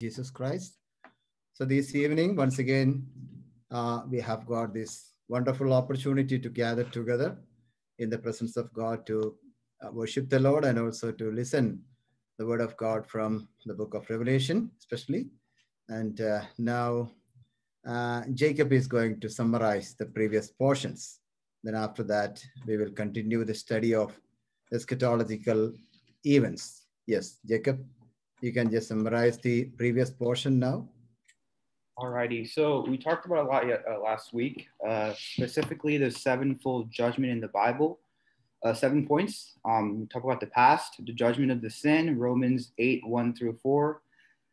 Jesus Christ. So this evening, once again, uh, we have got this wonderful opportunity to gather together in the presence of God to uh, worship the Lord and also to listen the word of God from the book of Revelation, especially. And uh, now uh, Jacob is going to summarize the previous portions. Then after that, we will continue the study of eschatological events. Yes, Jacob, you can just summarize the previous portion now. Alrighty, so we talked about a lot uh, last week, uh, specifically the sevenfold judgment in the Bible. Uh, seven points. Um, we talk about the past, the judgment of the sin, Romans 8, 1 through 4.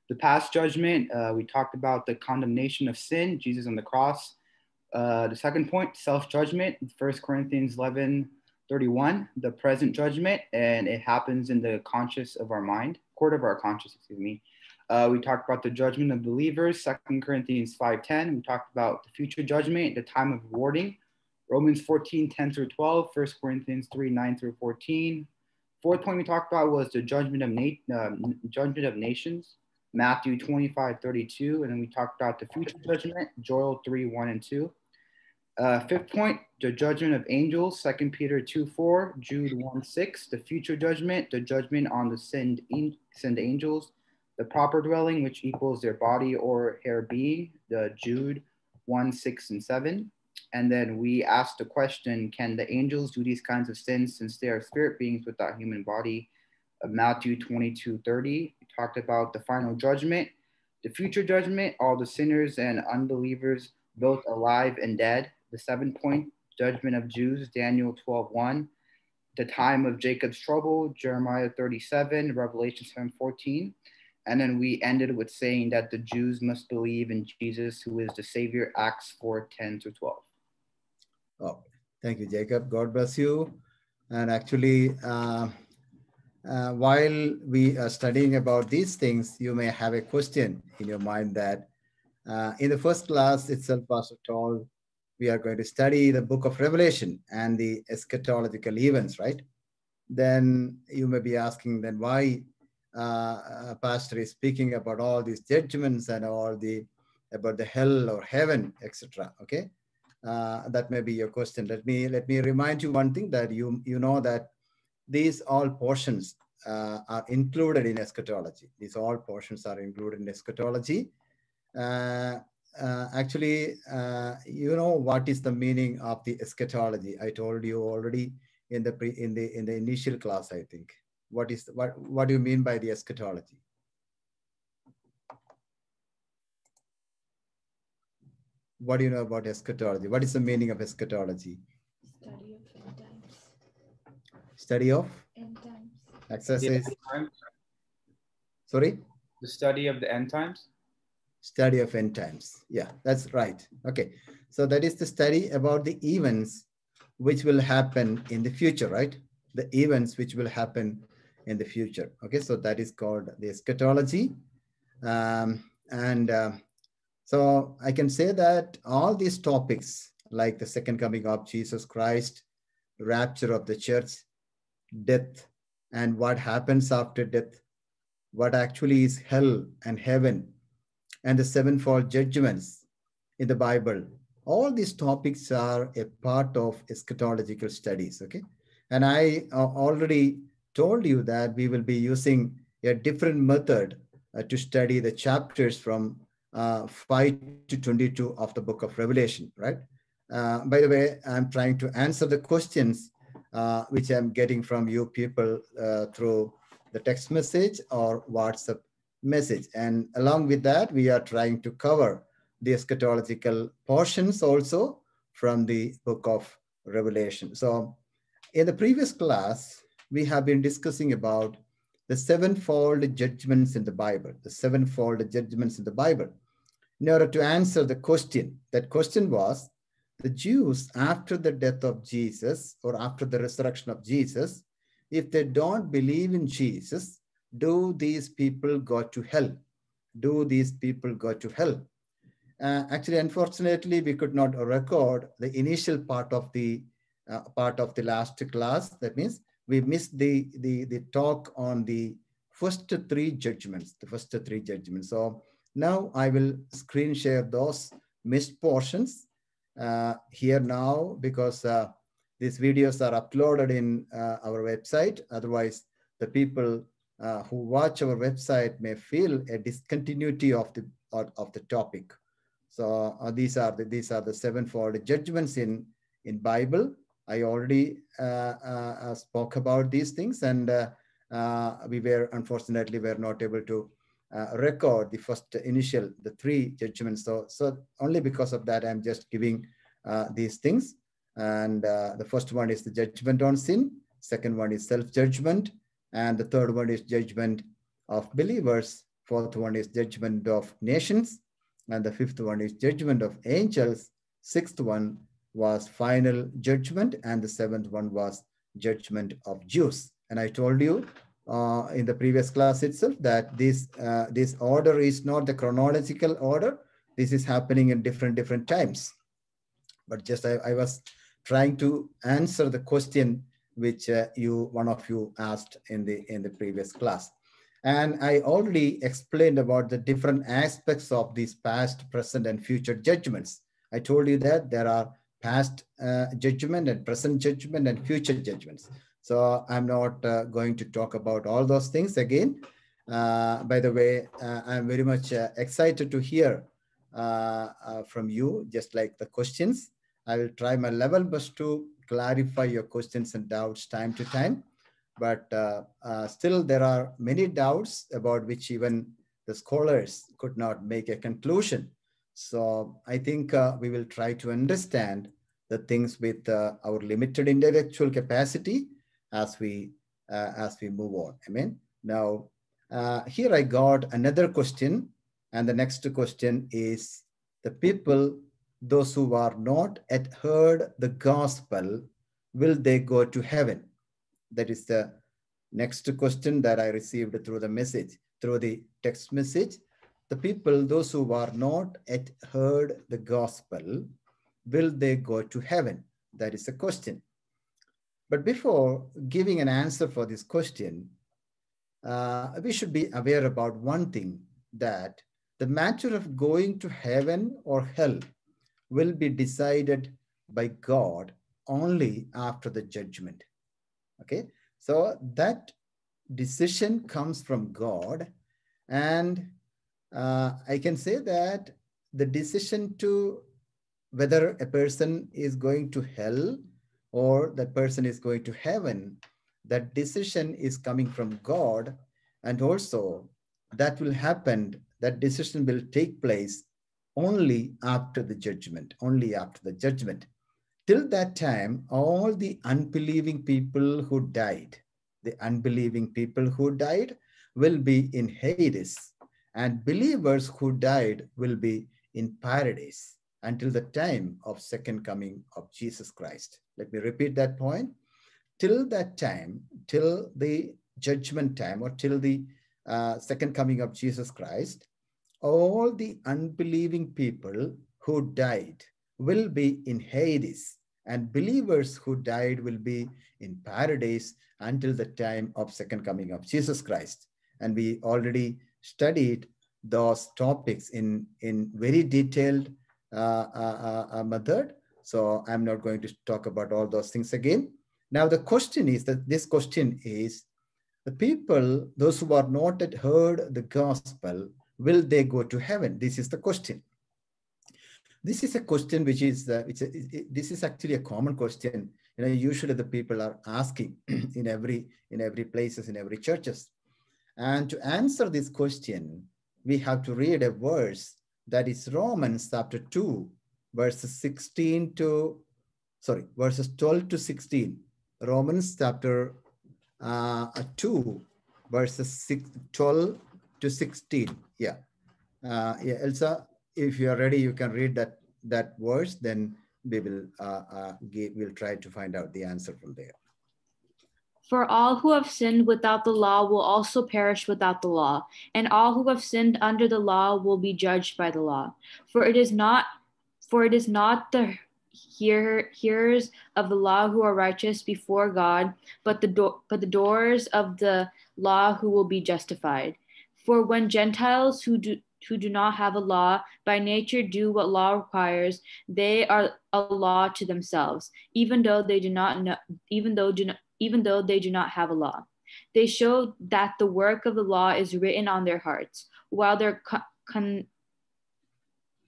The past judgment, uh, we talked about the condemnation of sin, Jesus on the cross. Uh, the second point, self judgment, 1 Corinthians 11, 31, the present judgment, and it happens in the conscious of our mind, court of our conscience, excuse me. Uh, we talked about the judgment of believers, Second Corinthians 5.10. We talked about the future judgment, the time of rewarding, Romans 14, 10 through 12, 1 Corinthians 3, 9 through 14. Fourth point we talked about was the judgment of, na- uh, judgment of nations, Matthew 25, 32. And then we talked about the future judgment, Joel 3, 1 and 2. Uh, fifth point, the judgment of angels, 2 Peter 2, 4, Jude 1, 6. The future judgment, the judgment on the sinned, sinned angels, the proper dwelling, which equals their body or hair being, the Jude 1, 6, and 7. And then we asked the question Can the angels do these kinds of sins since they are spirit beings without human body? Of Matthew 22 30. We talked about the final judgment, the future judgment, all the sinners and unbelievers, both alive and dead. The seven point judgment of Jews, Daniel 12 1. The time of Jacob's trouble, Jeremiah 37, Revelation 7 14. And then we ended with saying that the Jews must believe in Jesus, who is the Savior, Acts 4 10 to 12. Oh, thank you, Jacob. God bless you. And actually, uh, uh, while we are studying about these things, you may have a question in your mind that uh, in the first class itself, Pastor told we are going to study the book of Revelation and the eschatological events, right? Then you may be asking, then why uh, pastor is speaking about all these judgments and all the about the hell or heaven, etc. Okay, uh, that may be your question. Let me let me remind you one thing that you you know that these all portions uh, are included in eschatology. These all portions are included in eschatology. Uh, actually, uh, you know what is the meaning of the eschatology? I told you already in the pre, in the in the initial class. I think. What is what what do you mean by the eschatology? What do you know about eschatology? What is the meaning of eschatology? Study of end times. Study of End times. exercise. Sorry, The study of the end times. Study of end times. Yeah, that's right. Okay, so that is the study about the events which will happen in the future, right? The events which will happen in the future. Okay, so that is called the eschatology. Um, and um, so I can say that all these topics, like the second coming of Jesus Christ, rapture of the church, death, and what happens after death, what actually is hell and heaven, and the sevenfold judgments in the Bible, all these topics are a part of eschatological studies. Okay, and I uh, already told you that we will be using a different method uh, to study the chapters from uh, 5 to 22 of the book of Revelation, right? Uh, by the way, I'm trying to answer the questions uh, which I'm getting from you people uh, through the text message or WhatsApp message. And along with that, we are trying to cover the eschatological portions also from the book of Revelation. So in the previous class, we have been discussing about the sevenfold judgments in the Bible, the sevenfold judgments in the Bible. In order to answer the question, that question was the Jews, after the death of Jesus or after the resurrection of Jesus, if they don't believe in Jesus, do these people go to hell? Do these people go to hell? Uh, actually, unfortunately, we could not record the initial part of the uh, part of the last class. That means we missed the, the, the talk on the first three judgments, the first three judgments. So now I will screen share those missed portions uh, here now because uh, these videos are uploaded in uh, our website. Otherwise, the people uh, who watch our website may feel a discontinuity of the of, the topic. So uh, these are the these are the sevenfold judgments in in Bible. I already uh, spoke about these things, and we were unfortunately were not able to uh, record the first initial, the three judgments. So, so only because of that, I'm just giving uh, these things. And uh, the first one is the judgment on sin. Second one is self-judgment. And the third one is judgment of believers. Fourth one is judgment of nations. And the fifth one is judgment of angels. Sixth one was final judgment. And the seventh one was judgment of Jews. And I told you uh, in the previous class itself that this uh, this order is not the chronological order. This is happening in different different times. But just I, I was trying to answer the question which uh, you one of you asked in the in the previous class. And I already explained about the different aspects of these past, present, and future judgments. I told you that there are past uh, judgment and present judgment and future judgments. So I'm not uh, going to talk about all those things again. Uh, by the way, uh, I'm very much uh, excited to hear from you, just like the questions. I will try my level best to clarify your questions and doubts time to time. But still, there are many doubts about which even the scholars could not make a conclusion. So I think we will try to understand the things with our limited intellectual capacity as we uh, as we move on. I mean, Now, uh, here I got another question, and the next question is the people, those who are not yet heard the gospel, will they go to heaven? That is the next question that I received through the message, through the text message. The people, those who are not yet heard the gospel, will they go to heaven? That is the question. But before giving an answer for this question, uh, we should be aware about one thing that the matter of going to heaven or hell will be decided by God only after the judgment. Okay, so that decision comes from God, and uh, I can say that the decision to whether a person is going to hell or that person is going to heaven, that decision is coming from God. And also that will happen, that decision will take place only after the judgment, only after the judgment. Till that time, all the unbelieving people who died, the unbelieving people who died will be in Hades, and believers who died will be in paradise until the time of second coming of Jesus Christ. Let me repeat that point. Till that time, till the judgment time or till the uh, second coming of Jesus Christ, all the unbelieving people who died will be in Hades and believers who died will be in paradise until the time of second coming of Jesus Christ. And we already studied those topics in, in very detailed uh, uh, uh, method. So I'm not going to talk about all those things again. Now the question is that this question is, the people, those who are not yet heard the gospel, will they go to heaven? This is the question. This is a question which is, uh, this is actually a common question. You know, usually the people are asking in every, in every places, in every churches. And to answer this question, we have to read a verse that is Romans chapter 2, verses 16 to, sorry, verses 12 to 16. Romans chapter uh, 2, verses six, 12 to 16. Yeah. Uh, yeah, Elsa, if you are ready, you can read that that verse, then we will uh, uh, give, we'll try to find out the answer from there. For all who have sinned without the law will also perish without the law, and all who have sinned under the law will be judged by the law. For it is not for it is not the hear, hearers of the law who are righteous before God, but the, do- but the doors of the law who will be justified. For when Gentiles who do, who do not have a law by nature do what law requires, they are a law to themselves, even though they do not know, even though do not, even though they do not have a law. They show that the work of the law is written on their hearts, while their con- con-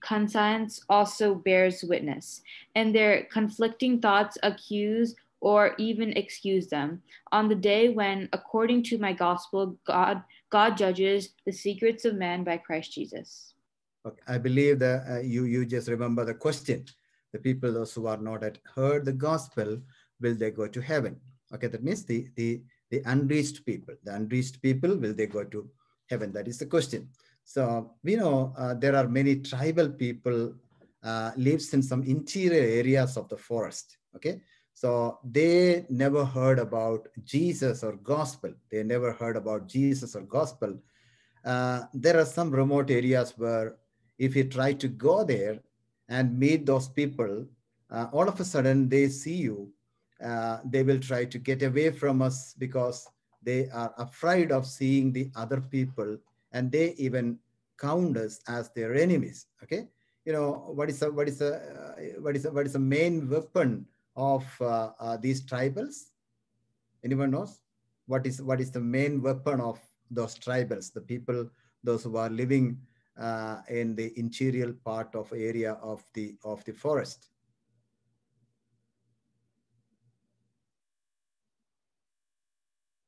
conscience also bears witness, and their conflicting thoughts accuse or even excuse them. On the day when, according to my gospel, God God judges the secrets of man by Christ Jesus. Okay, I believe that uh, you you just remember the question. The people, those who are not at heard the gospel, will they go to heaven? Okay, that means the the the unreached people. The unreached people will they go to heaven? That is the question. So we know uh, there are many tribal people uh, lives in some interior areas of the forest. Okay, so they never heard about Jesus or gospel. They never heard about Jesus or gospel. Uh, there are some remote areas where if you try to go there and meet those people, uh, all of a sudden they see you. Uh, they will try to get away from us because they are afraid of seeing the other people and they even count us as their enemies. Okay, you know what is a, what is a, uh, what is a, what is the main weapon of uh, uh, these tribals? Anyone knows? What is, what is the main weapon of those tribals, the people, those who are living uh, in the interior part of area of the, of the forest?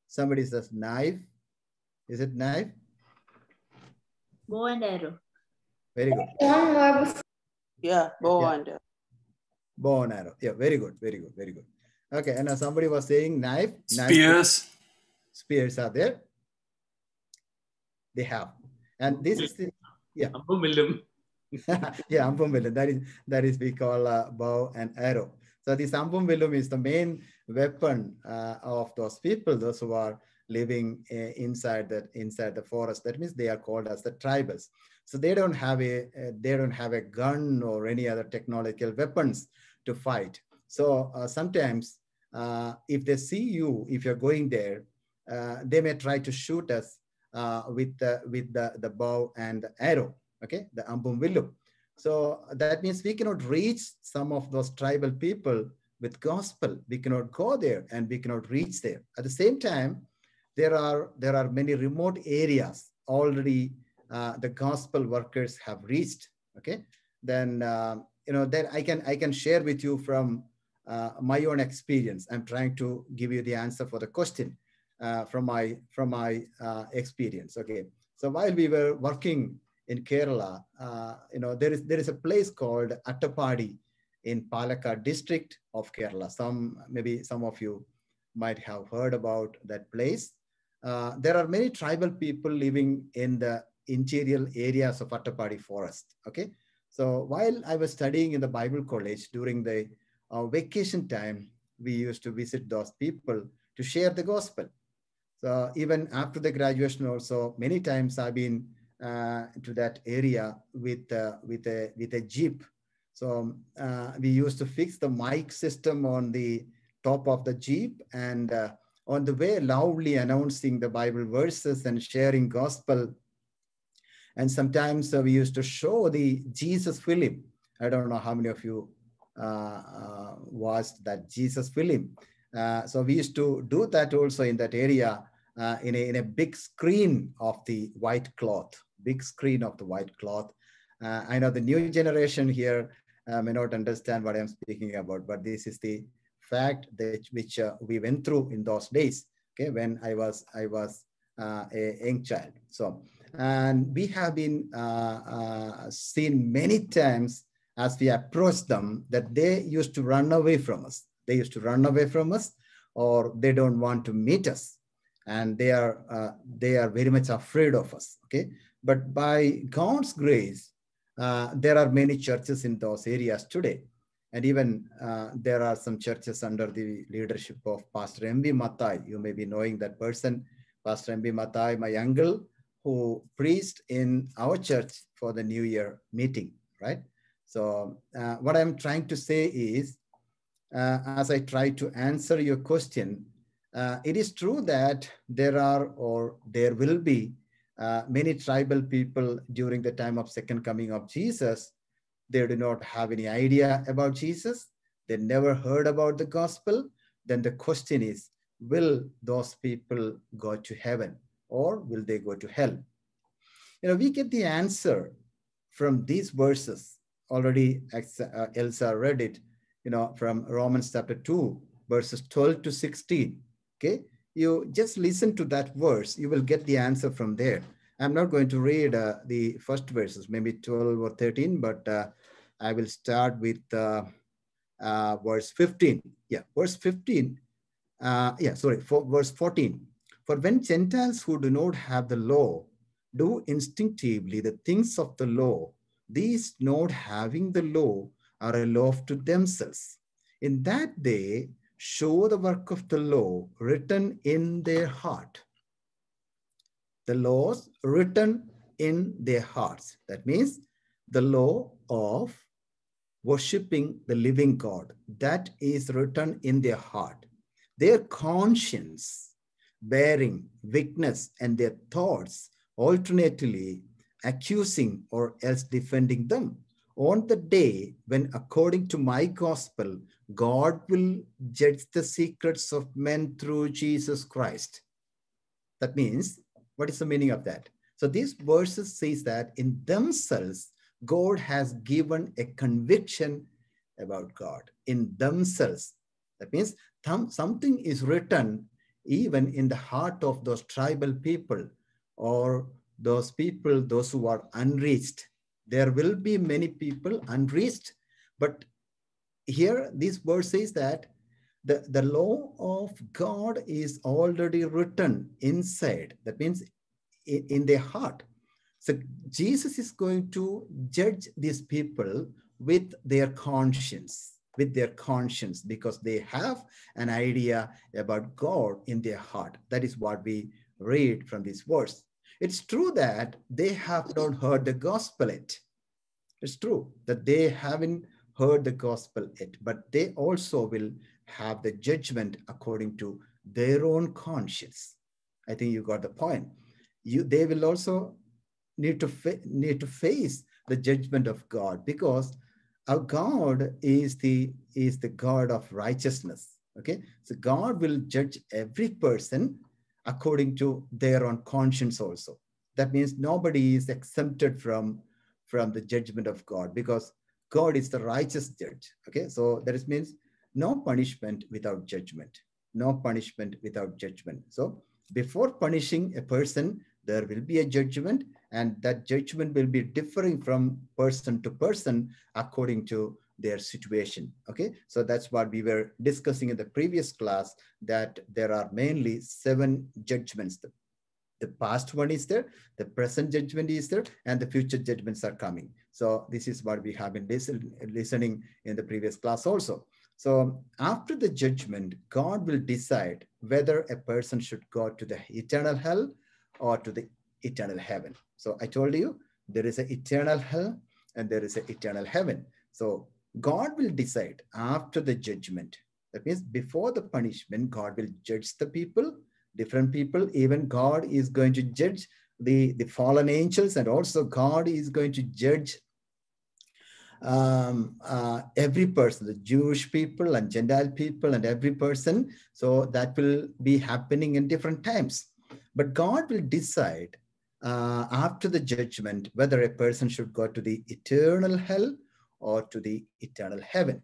Somebody says knife. Is it knife? Bow and arrow. Very good. One more. Yeah, bow Yeah. and arrow bow and arrow. Yeah, very good, very good, very good. Okay, and now somebody was saying knife, spears. Knife, spears are there. They have, and this is the yeah. Ambumillum. yeah, ambum vellum. That is that is we call uh, bow and arrow. So this ambum vellum is the main weapon uh, of those people, those who are living uh, inside that inside the forest. That means they are called as the tribals. So they don't have a uh, they don't have a gun or any other technological weapons to fight. So uh, sometimes uh, if they see you, if you're going there, uh, they may try to shoot us uh, with the with the, the bow and the arrow okay, the Ambum Villu. So that means we cannot reach some of those tribal people with gospel. We cannot go there and we cannot reach there. At the same time, there are there are many remote areas already uh, the gospel workers have reached. Okay, then uh, you know then I can I can share with you from uh, my own experience. I'm trying to give you the answer for the question uh, from my from my uh, experience. Okay, so while we were working in Kerala, uh, you know, there is there is a place called Attapadi in Palakkad district of Kerala. Some maybe some of you might have heard about that place. Uh, there are many tribal people living in the interior areas of Attapadi forest. Okay, so while I was studying in the Bible college during the uh, vacation time, we used to visit those people to share the gospel. So even after the graduation, also many times I've been uh, to that area with uh, with a with a jeep. So uh, we used to fix the mic system on the top of the jeep and uh, on the way loudly announcing the Bible verses and sharing gospel. And sometimes uh, we used to show the Jesus film. I don't know how many of you uh, uh, watched that Jesus film. So we used to do that also in that area in, a, in a big screen of the white cloth, big screen of the white cloth. I know the new generation here uh, may not understand what I'm speaking about, but this is the fact that which uh, we went through in those days. Okay, when I was I was uh, a young child. So, and we have been uh, uh, seen many times as we approach them that they used to run away from us. They used to run away from us, or they don't want to meet us. And they are uh, they are very much afraid of us okay? But by god's grace uh, there are many churches in those areas today. And even uh, there are some churches under the leadership of pastor mb matai you may be knowing that person pastor mb matai my uncle who preached in our church for the new year meeting right So uh, what I'm trying to say is, uh, as I try to answer your question, uh, it is true that there are or there will be uh, many tribal people during the time of second coming of Jesus. They do not have any idea about Jesus. They never heard about the gospel. Then the question is, will those people go to heaven or will they go to hell? You know, we get the answer from these verses. Already uh, Elsa read it, you know, from Romans chapter 2, verses 12 to 16. Okay, you just listen to that verse, you will get the answer from there. I'm not going to read uh, the first verses, maybe 12 or 13, but uh, I will start with uh, uh verse 15. Yeah, verse 15. Uh, yeah, sorry, for verse 14. For when Gentiles who do not have the law do instinctively the things of the law, these not having the law are a law to themselves. In that they show the work of the law written in their heart. The laws written in their hearts. That means the law of worshiping the living God. That is written in their heart. Their conscience bearing witness and their thoughts alternately accusing or else defending them. On the day when, according to my gospel, God will judge the secrets of men through Jesus Christ. That means, what is the meaning of that? So these verses says that in themselves, God has given a conviction about God in themselves. That means something is written even in the heart of those tribal people or those people, those who are unreached. There will be many people unreached, but here this verse says that the, the law of God is already written inside. That means in, in their heart. So Jesus is going to judge these people with their conscience, with their conscience, because they have an idea about God in their heart. That is what we read from this verse. It's true that they have not heard the gospel yet. It's true that they haven't heard the gospel yet, but they also will have the judgment according to their own conscience. I think you got the point. You, they will also need to need to face the judgment of God because our God is the is the God of righteousness. Okay, so God will judge every person according to their own conscience also. That means nobody is exempted from, from the judgment of God because God is the righteous judge. Okay, so that means no punishment without judgment. No punishment without judgment. So before punishing a person, there will be a judgment and that judgment will be differing from person to person according to their situation okay? So that's what we were discussing in the previous class that there are mainly seven judgments. The, the past one is there the present judgment is there and the future judgments are coming. So this is what we have been listen, listening in the previous class also. So after the judgment god will decide whether a person should go to the eternal hell or to the eternal heaven so i told you there is an eternal hell and there is an eternal heaven so God will decide after the judgment. That means before the punishment, God will judge the people, different people. Even God is going to judge the, the fallen angels, and also God is going to judge um, uh, every person, the Jewish people and Gentile people, and every person. So that will be happening in different times. But God will decide uh, after the judgment whether a person should go to the eternal hell or to the eternal heaven?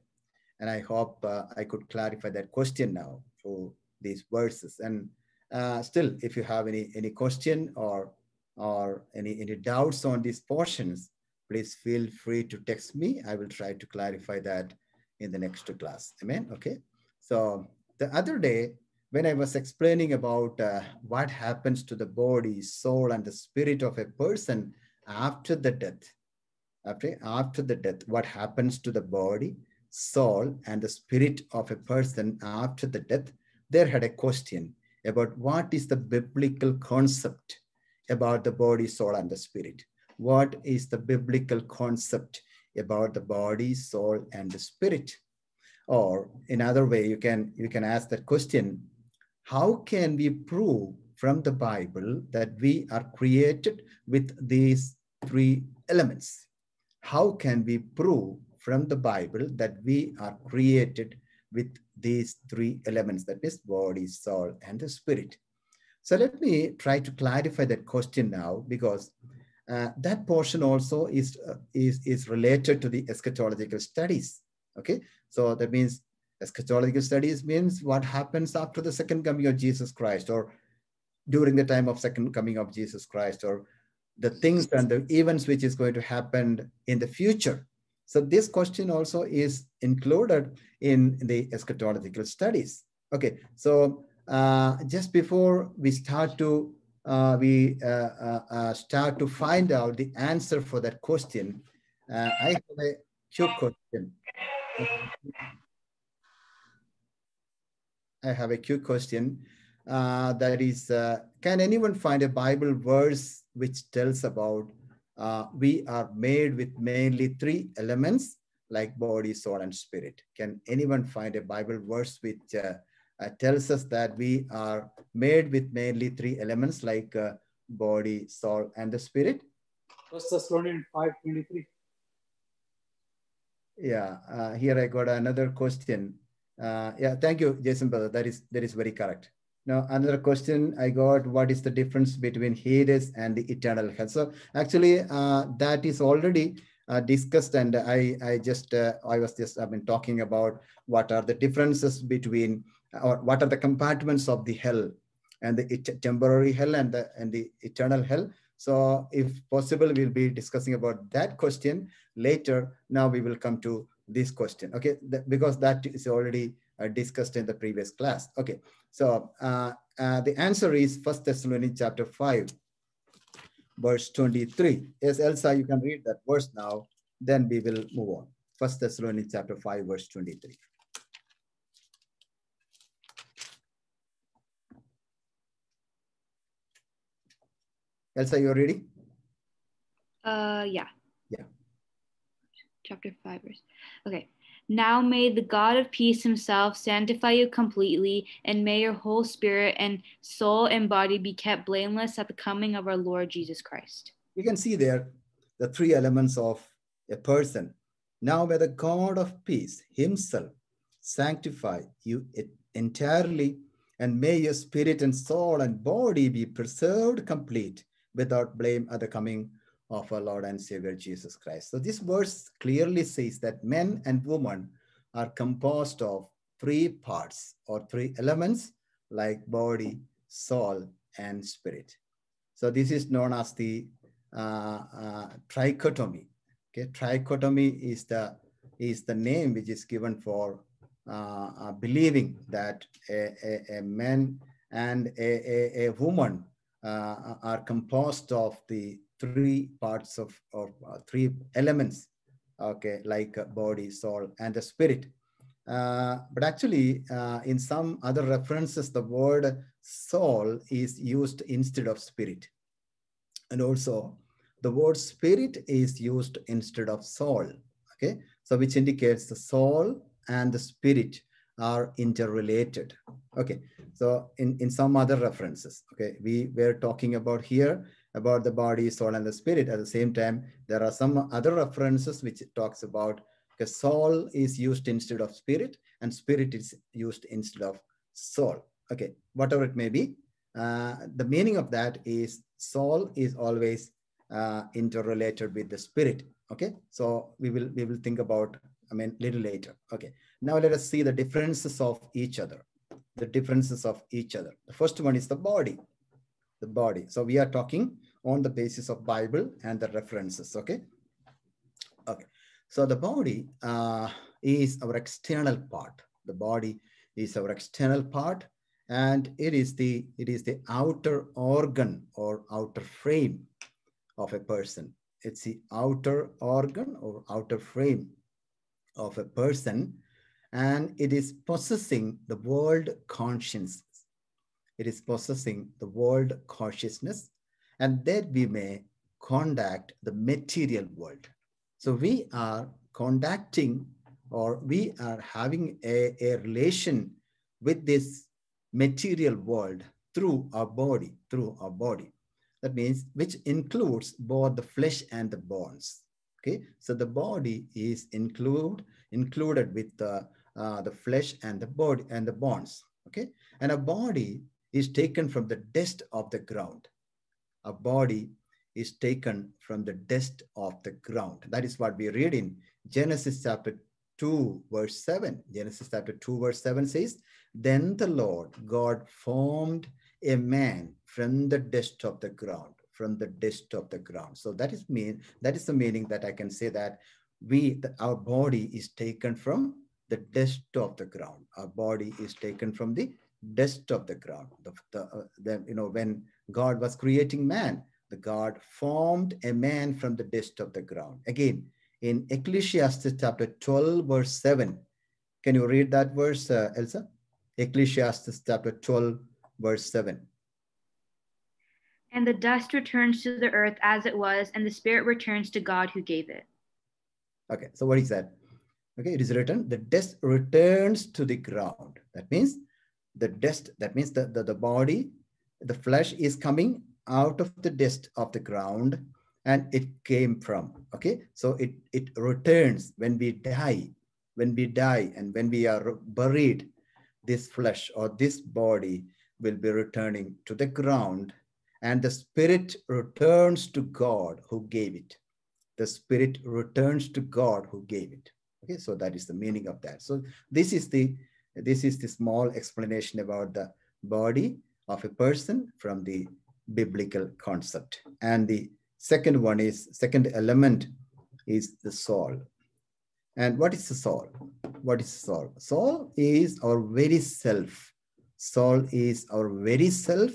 And I hope uh, I could clarify that question now through these verses. And uh, still, if you have any, any question or, or any, any doubts on these portions, please feel free to text me. I will try to clarify that in the next class. Amen. Okay. So the other day, when I was explaining about uh, what happens to the body, soul, and the spirit of a person after the death, after, after the death, what happens to the body, soul, and the spirit of a person after the death, there had a question about what is the biblical concept about the body, soul, and the spirit. What is the biblical concept about the body, soul, and the spirit. Or in other way, you can you can ask that question: How can we prove from the Bible that we are created with these three elements? How can we prove from the Bible that we are created with these three elements that is body, soul, and the spirit? So let me try to clarify that question now because uh, that portion also is, uh, is, is related to the eschatological studies. Okay, so that means eschatological studies means what happens after the second coming of Jesus Christ or during the time of second coming of Jesus Christ or the things and the events which is going to happen in the future. So this question also is included in the eschatological studies. Okay, so uh, just before we start to uh, we uh, uh, uh start to find out the answer for that question, uh, I have a quick question. I have a quick question. that is, can anyone find a Bible verse which tells about we are made with mainly three elements like body, soul, and spirit? Can anyone find a Bible verse which uh, tells us that we are made with mainly three elements like uh, body, soul, and the spirit. First Thessalonians 5.23. Yeah, uh, here I got another question. Uh, yeah, thank you, Jason brother. That is that is very correct. Now another question I got: What is the difference between Hades and the eternal hell? So actually, uh, that is already uh, discussed, and I I just uh, I was just I've been talking about what are the differences between or what are the compartments of the hell and the temporary hell and the and the eternal hell so if possible we'll be discussing about that question later now we will come to this question okay? Because that is already uh, discussed in the previous class okay? So uh, uh, the answer is first thessalonians chapter 5 verse 23 yes elsa you can read that verse now then we will move on. First thessalonians chapter 5 verse 23 Elsa, you're ready? Uh, yeah. Chapter 5, verse. Okay. Now may the God of peace himself sanctify you completely, and may your whole spirit and soul and body be kept blameless at the coming of our Lord Jesus Christ. You can see there the three elements of a person. Now may the God of peace himself sanctify you entirely, and may your spirit and soul and body be preserved complete without blame at the coming of our Lord and Savior Jesus Christ. So this verse clearly says that men and women are composed of three parts or three elements like body, soul, and spirit. So this is known as the uh, uh, trichotomy. Okay, trichotomy is the is the name which is given for uh, uh believing that a, a, a man and a, a, a woman uh, are composed of the three parts of, or uh, three elements, okay, like body, soul, and the spirit. Uh, but actually, uh, in some other references, the word soul is used instead of spirit. And also, the word spirit is used instead of soul, okay? So which indicates the soul and the spirit are interrelated. Okay, so in, in some other references, okay, we were talking about here about the body, soul, and the spirit. At the same time, there are some other references which talks about because soul is used instead of spirit and spirit is used instead of soul. Okay, whatever it may be, uh, the meaning of that is soul is always uh, interrelated with the spirit. Okay, so we will we will think about I mean little later. Okay, now let us see the differences of each other. The differences of each other. The first one is the body. The body. So we are talking on the basis of Bible and the references. Okay. Okay. So the body uh, is our external part. The body is our external part, and it is the it is the outer organ or outer frame of a person. It's the outer organ or outer frame of a person and it is possessing the world consciousness. It is possessing the world consciousness, and that we may conduct the material world. So we are contacting or we are having a, a relation with this material world through our body, through our body. That means which includes both the flesh and the bones. Okay, so the body is include included with the uh, the flesh and the body and the bones. Okay, and a body is taken from the dust of the ground. A body is taken from the dust of the ground. That is what we read in Genesis chapter 2, verse 7. Genesis chapter 2, verse 7 says, Then the Lord God formed a man from the dust of the ground, from the dust of the ground. So that is mean that is the meaning that I can say that we that our body is taken from the dust of the ground. Our body is taken from the dust of the ground. The, the, uh, the, you know, when God was creating man, the God formed a man from the dust of the ground. Again, in Ecclesiastes chapter 12, verse 7. Can you read that verse, uh, Elsa? Ecclesiastes chapter 12, verse 7. And the dust returns to the earth as it was, and the spirit returns to God who gave it. Okay, so what is that? Okay, it is written, the dust returns to the ground. That means the dust, that means the, the, the body, the flesh is coming out of the dust of the ground and it came from. Okay, so it, it returns when we die, when we die and when we are buried, this flesh or this body will be returning to the ground and the spirit returns to God who gave it. The spirit returns to God who gave it. Okay, so that is the meaning of that. So this is the this is the small explanation about the body of a person from the biblical concept. And the second one is second element is the soul. And what is the soul? What is soul? Soul is our very self. Soul is our very self.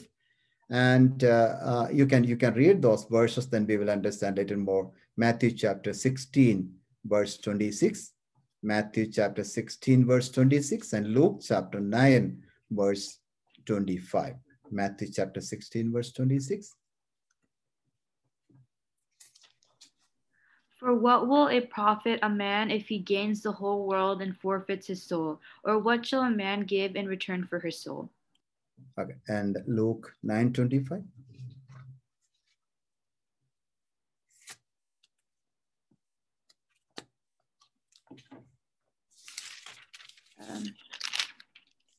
And uh, uh, you can you can read those verses, then we will understand it in more. Matthew chapter 16, verse 26. Matthew chapter 16, verse 26, and Luke chapter 9, verse 25. Matthew chapter 16, verse 26. For what will it profit a man if he gains the whole world and forfeits his soul? Or what shall a man give in return for his soul? Okay, and Luke 9, 25.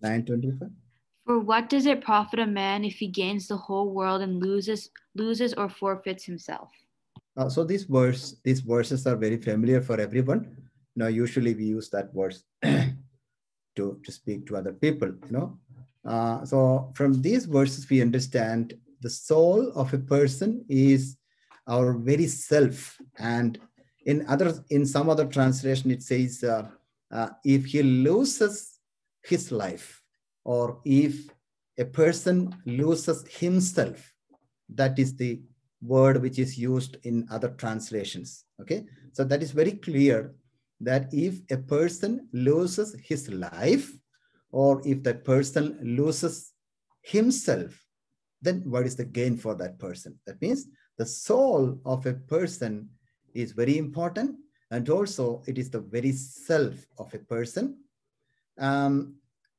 925 For what does it profit a man if he gains the whole world and loses loses or forfeits himself? Uh, so these verse these verses are very familiar for everyone. You know usually we use that verse to to speak to other people you know? Uh, so from these verses we understand the soul of a person is our very self. And in other in some other translation it says uh, uh, if he loses his life or if a person loses himself that is the word which is used in other translations okay? So that is very clear that if a person loses his life or if that person loses himself then what is the gain for that person? That means the soul of a person is very important and also it is the very self of a person. Um,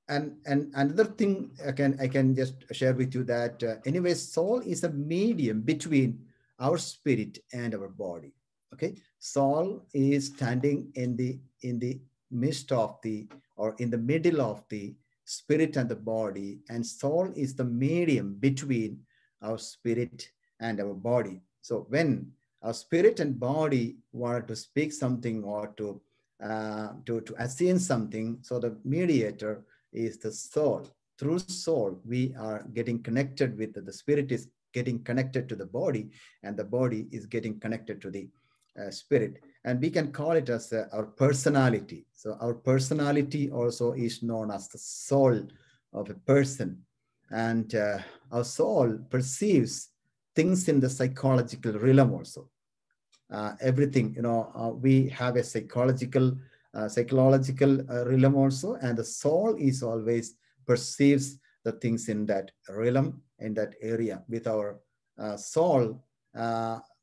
and and another thing i can i can just share with you that uh, anyway soul is a medium between our spirit and our body okay? Soul is standing in the in the midst of the or in the middle of the spirit and the body and soul is the medium between our spirit and our body. So when our spirit and body wanted to speak something or to uh, to to ascend something so the mediator is the soul. Through soul, we are getting connected with the, the spirit is getting connected to the body, and the body is getting connected to the uh, spirit. And we can call it as uh, our personality. So our personality also is known as the soul of a person. And uh, our soul perceives things in the psychological realm also. Uh, everything, you know, uh, we have a psychological uh, psychological realm also and the soul is always perceives the things in that realm in that area. With our soul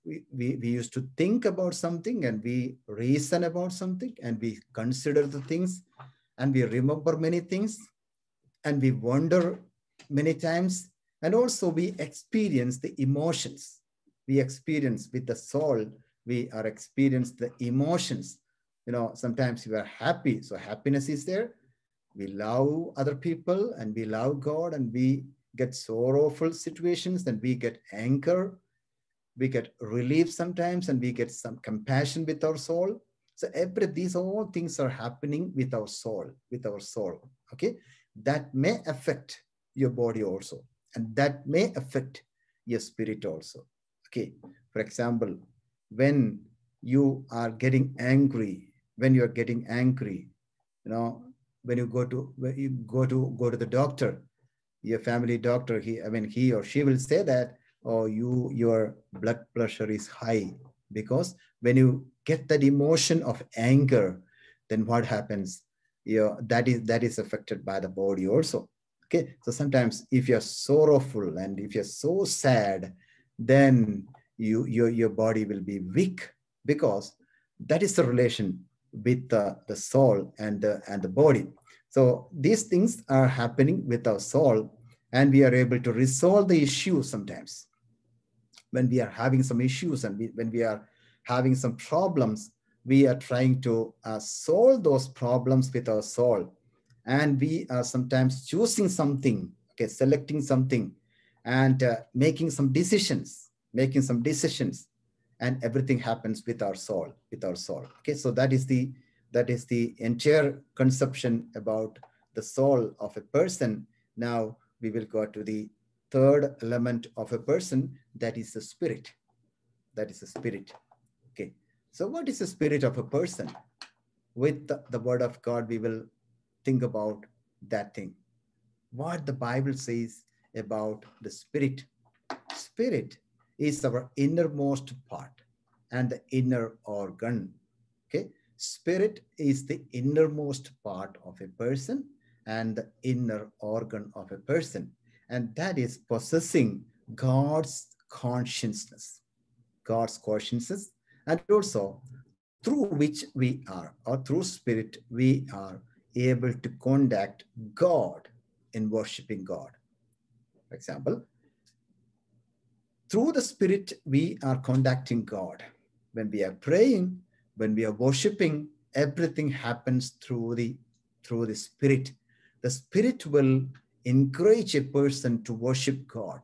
we, we, we used to think about something and we reason about something and we consider the things and we remember many things and we wonder many times. And also we experience the emotions. We experience with the soul we are experience the emotions. You know sometimes we are happy so happiness is there. We love other people and we love god and we get sorrowful situations and we get anger. We get relief sometimes and we get some compassion with our soul. So every these all things are happening with our soul with our soul okay? That may affect your body also and that may affect your spirit also okay? For example when you are getting angry when you are getting angry you know when you go to when you go to go to the doctor your family doctor he i mean he or she will say that oh you your blood pressure is high. Because when you get that emotion of anger then what happens? Your that is that is affected by the body also. Okay? So sometimes if you're sorrowful and if you're so sad then you your, your body will be weak because that is the relation with the, the soul and the, and the body. So these things are happening with our soul and we are able to resolve the issue sometimes. When we are having some issues and we, when we are having some problems we are trying to uh, solve those problems with our soul. And we are sometimes choosing something okay selecting something and uh, making some decisions making some decisions and everything happens with our soul with our soul. Okay so that is the that is the entire conception about the soul of a person. Now we will go to the third element of a person that is the spirit. That is the spirit. Okay so what is the spirit of a person? With the, the word of god we will think about that thing. What the bible says about the spirit. Spirit is our innermost part and the inner organ okay? Spirit is the innermost part of a person and the inner organ of a person and that is possessing god's consciousness god's consciousness and also through which we are or through spirit we are able to contact god in worshiping god. For example through the spirit we are contacting god. When we are praying when we are worshiping everything happens through the through the spirit. The spirit will encourage a person to worship god.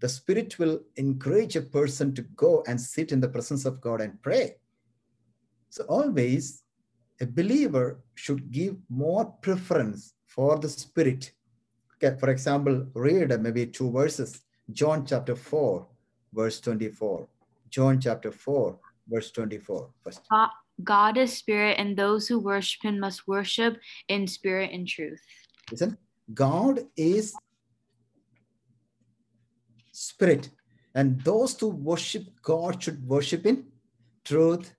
The spirit will encourage a person to go and sit in the presence of god and pray. So always a believer should give more preference for the spirit. Okay for example read maybe two verses. John chapter 4 verse 24 john chapter 4 verse 24 first. God, God is spirit, and those who worship him must worship in spirit and truth. listen. God is spirit and those who worship god should worship in truth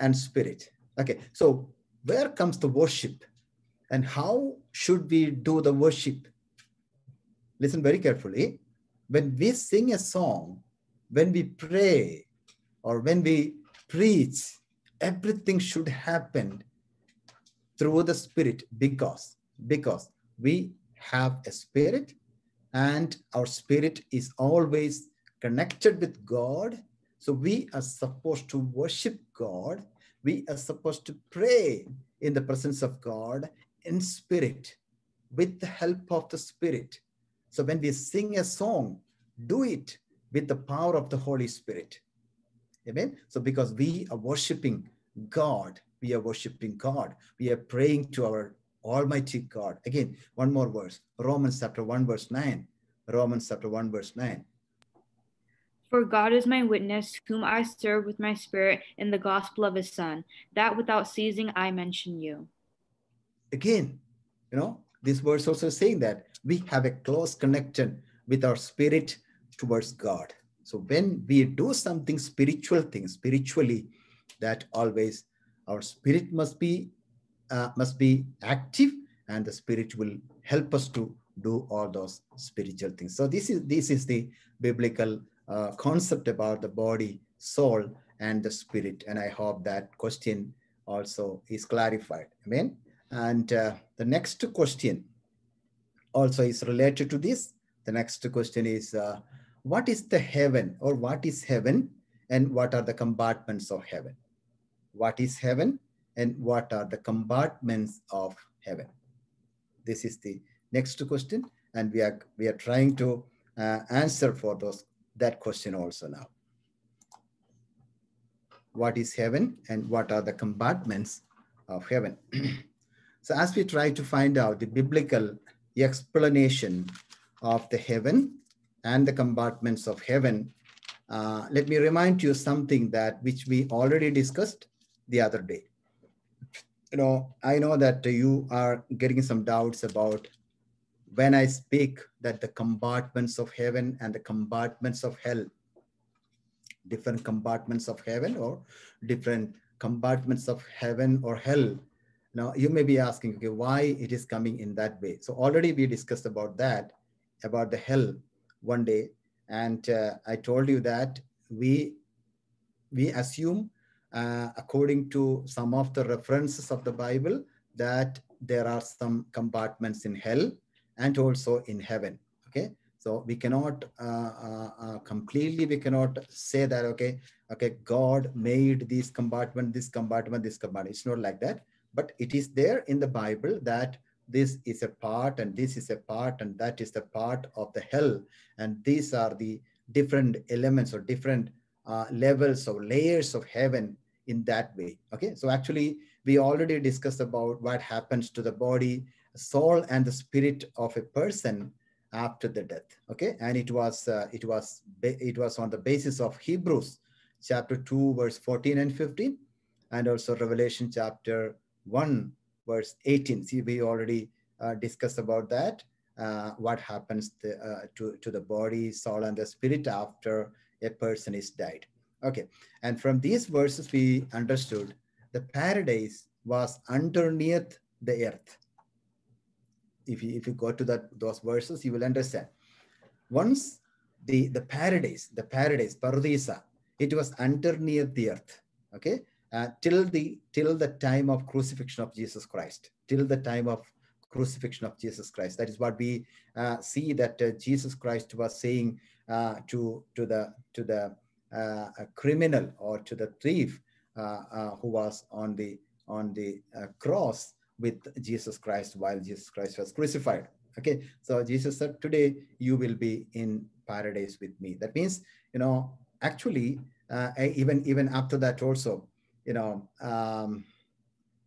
and spirit. Okay so where comes the worship and how should we do the worship? Listen very carefully. When we sing a song when we pray or when we preach everything should happen through the spirit because because we have a spirit and our spirit is always connected with god. So we are supposed to worship god. We are supposed to pray in the presence of god in spirit with the help of the spirit. So when we sing a song do it with the power of the holy spirit. Amen? So because we are worshiping god we are worshiping god. We are praying to our almighty god. Again one more verse. Romans chapter 1 verse 9 romans chapter 1 verse 9 For God is my witness, whom I serve with my spirit in the gospel of his Son, that without ceasing I mention you. again you know this verse also saying that we have a close connection with our spirit towards god so when we do something spiritual thing spiritually that always our spirit must be uh, must be active and the spirit will help us to do all those spiritual things so this is this is the biblical uh, concept about the body soul and the spirit. And I hope that question also is clarified. Amen. And uh, the next question also is related to this. The next question is uh, what is the heaven or what is heaven and what are the compartments of heaven? What is heaven and what are the compartments of heaven? This is the next question and we are we are trying to uh, answer for those that question also now what is heaven and what are the compartments of heaven so as we try to find out the biblical explanation of the heaven and the compartments of heaven uh, let me remind you something that which we already discussed the other day you know i know that you are getting some doubts about when I speak that the compartments of heaven and the compartments of hell, different compartments of heaven or different compartments of heaven or hell. Now you may be asking, okay, why it is coming in that way? So already we discussed about that, about the hell one day. And uh, I told you that we, we assume uh, according to some of the references of the Bible that there are some compartments in hell and also in heaven. Okay, so we cannot uh, uh, uh, completely we cannot say that okay, okay, God made this compartment, this compartment, this compartment. It's not like that, but it is there in the Bible that this is a part and this is a part and that is the part of the hell. And these are the different elements or different uh, levels or layers of heaven in that way. Okay? So actually we already discussed about what happens to the body soul and the spirit of a person after the death. Okay? And it was uh, it was it was on the basis of hebrews chapter 2 verse 14 and 15 and also revelation chapter 1 verse 18 see we already uh, discussed about that. Uh, what happens to, uh, to to the body soul and the spirit after a person is died. Okay. And from these verses we understood the paradise was underneath the earth. If you, if you go to that those verses, you will understand. Once the, the paradise, the paradise, paradisa, it was underneath the earth, okay? Uh, till the till the time of crucifixion of Jesus Christ, till the time of crucifixion of Jesus Christ. That is what we uh, see that uh, Jesus Christ was saying uh, to to the to the uh, criminal or to the thief uh, who was on the on the cross with Jesus Christ while Jesus Christ was crucified. Okay, so Jesus said, Today you will be in paradise with me. That means, you know, actually, even even after that also, you know, um,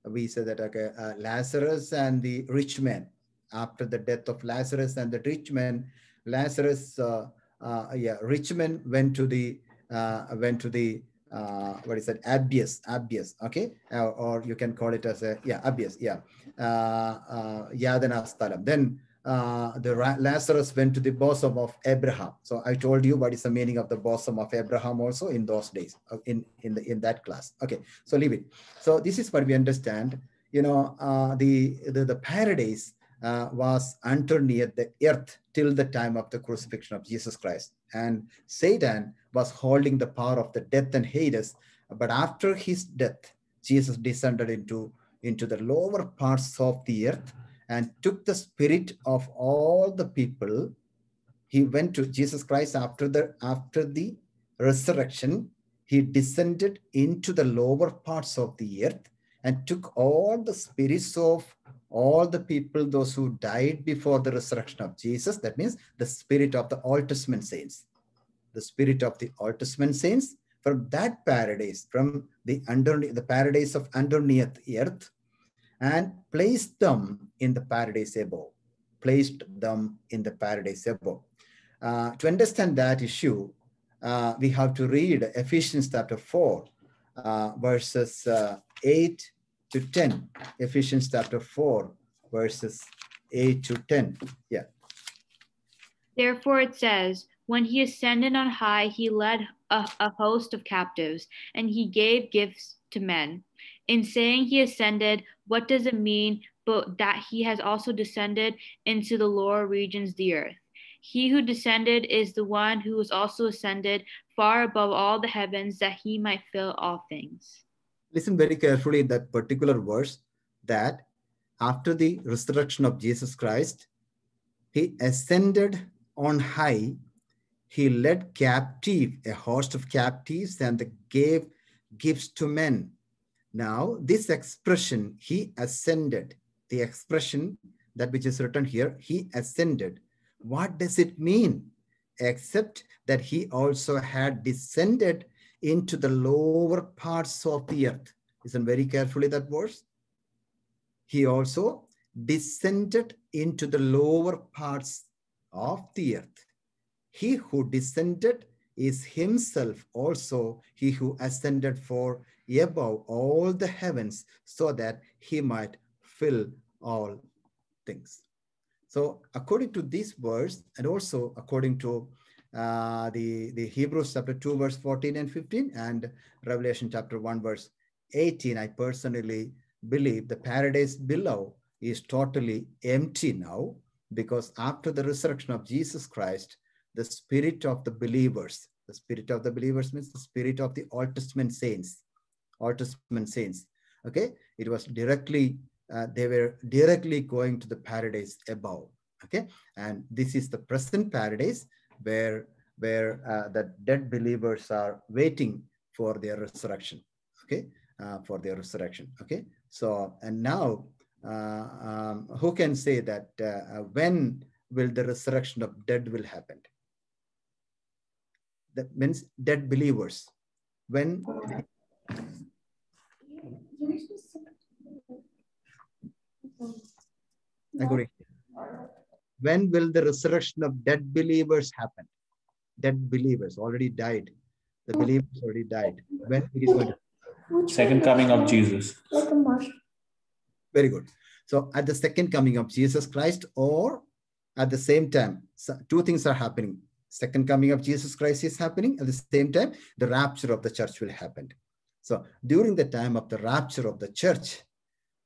we said that okay, uh, Lazarus and the rich man, after the death of Lazarus and the rich man, Lazarus, uh, uh yeah, rich man went to the uh, went to the uh, what is that? Abyss abyss okay? Or, or, you can call it as a yeah abyss yeah. Uh, uh, yadana then uh, the Lazarus went to the bosom of Abraham. So I told you what is the meaning of the bosom of Abraham also in those days uh, in in the in that class. Okay, so leave it. So this is what we understand. You know, uh, the, the the paradise uh, was underneath the earth till the time of the crucifixion of Jesus Christ, and Satan was holding the power of the death and Hades. But after his death, Jesus descended into, into the lower parts of the earth and took the spirit of all the people. He went to Jesus Christ after the after the resurrection. He descended into the lower parts of the earth and took all the spirits of all the people, those who died before the resurrection of Jesus. That means the spirit of the Old Testament saints the spirit of the Old Testament saints from that paradise, from the under, the paradise of underneath earth, and placed them in the paradise above. Placed them in the paradise above. Uh, to understand that issue, uh, we have to read Ephesians chapter 4, uh, verses uh, 8 to 10. Ephesians chapter 4, verses 8 to 10. Yeah. Therefore it says, when he ascended on high, he led a, a, host of captives, and he gave gifts to men. In saying he ascended, what does it mean but that he has also descended into the lower regions the earth? He who descended is the one who was also ascended far above all the heavens that he might fill all things. Listen very carefully that particular verse that after the resurrection of Jesus Christ, he ascended on high. He led captive a host of captives and gave gifts to men. Now, this expression, he ascended, the expression that which is written here, he ascended. What does it mean? Except that he also had descended into the lower parts of the earth. Listen very carefully that verse. He also descended into the lower parts of the earth. He who descended is himself also he who ascended for above all the heavens so that he might fill all things. So according to this verse and also according to uh, the, the Hebrews chapter 2 verse 14 and 15 and Revelation chapter 1 verse 18, I personally believe the paradise below is totally empty now because after the resurrection of Jesus Christ, the spirit of the believers, the spirit of the believers means the spirit of the Old Testament saints, Old Testament saints. Okay, it was directly, uh, they were directly going to the paradise above. Okay, and this is the present paradise where where uh, the dead believers are waiting for their resurrection. Okay, uh, for their resurrection. Okay, so and now uh, um, who can say that uh, when will the resurrection of dead will happen? That means dead believers. When agree. When will the resurrection of dead believers happen? Dead believers already died. The believers already died. When it is going to Second coming of Jesus. Very good. So at the second coming of Jesus Christ, or at the same time, two things are happening. Second coming of Jesus Christ is happening. At the same time, the rapture of the church will happen. So during the time of the rapture of the church,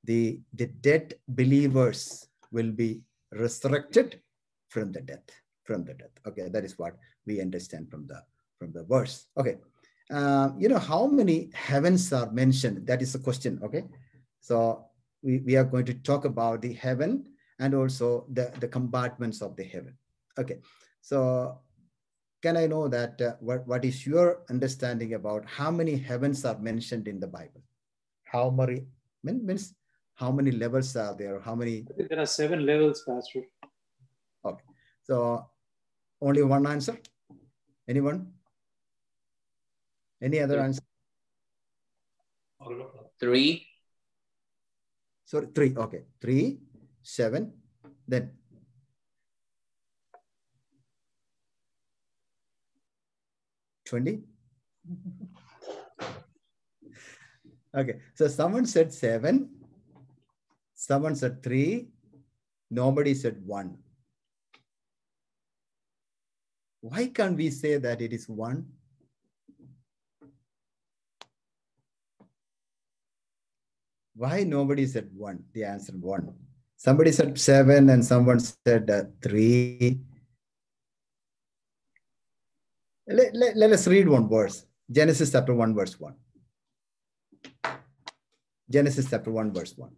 the, the dead believers will be resurrected from the death, from the death. Okay, that is what we understand from the from the verse. Okay, uh, you know how many heavens are mentioned? That is the question. Okay, so we, we are going to talk about the heaven and also the, the compartments of the heaven. Okay, so can I know that uh, what, what is your understanding about how many heavens are mentioned in the Bible? How many means how many levels are there? How many? There are seven levels, Pastor. Okay, so only one answer. Anyone? Any other answer? Three. Sorry, three. Okay, three, seven, then twenty. okay, so someone said seven, someone said three, nobody said one. Why can't we say that it is one? Why nobody said one? The answer one. Somebody said seven and someone said uh, three. Let, let, let us read one verse. Genesis chapter 1, verse 1. Genesis chapter 1, verse 1.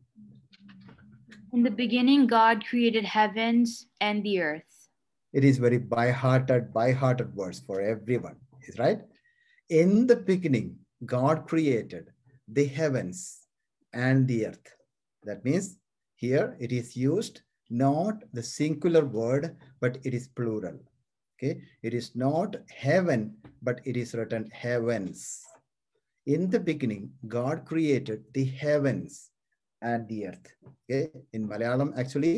In the beginning, God created heavens and the earth. It is very by-hearted, by-hearted verse for everyone, is right? In the beginning, God created the heavens and the earth. That means here it is used not the singular word, but it is plural Okay, it is not heaven, but it is written heavens. In the beginning, God created the heavens and the earth. Okay, in Malayalam, actually,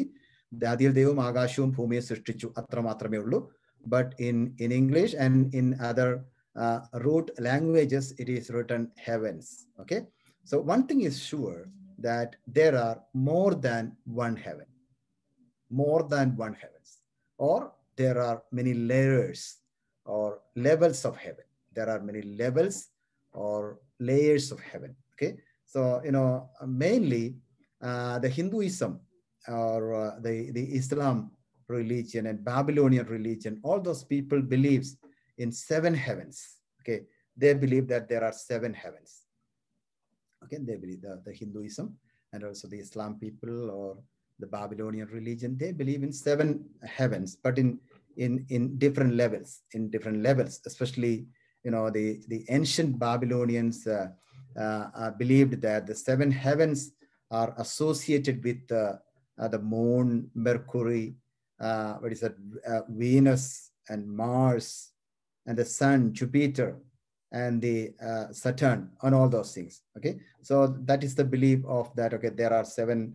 ആദ്യം ദൈവം ആകാശവും ഭൂമിയെ സൃഷ്ടിച്ചു അത്ര മാത്രമേ ഉള്ളൂ but in in English and in other root languages it is written heavens okay so one thing is sure that there are more than one heaven, more than one heavens, or there are many layers or levels of heaven. There are many levels or layers of heaven. Okay, so you know mainly uh, the Hinduism or uh, the the Islam religion and Babylonian religion, all those people believes in seven heavens. Okay, they believe that there are seven heavens. Okay, they believe the, the Hinduism and also the Islam people or the Babylonian religion, they believe in seven heavens, but in in in different levels, in different levels, especially you know the the ancient Babylonians uh, uh, uh, believed that the seven heavens are associated with uh, uh, the moon, Mercury, uh, what is that, Venus and Mars, and the sun, Jupiter, and the uh, Saturn, and all those things. Okay, so that is the belief of that. Okay, there are seven,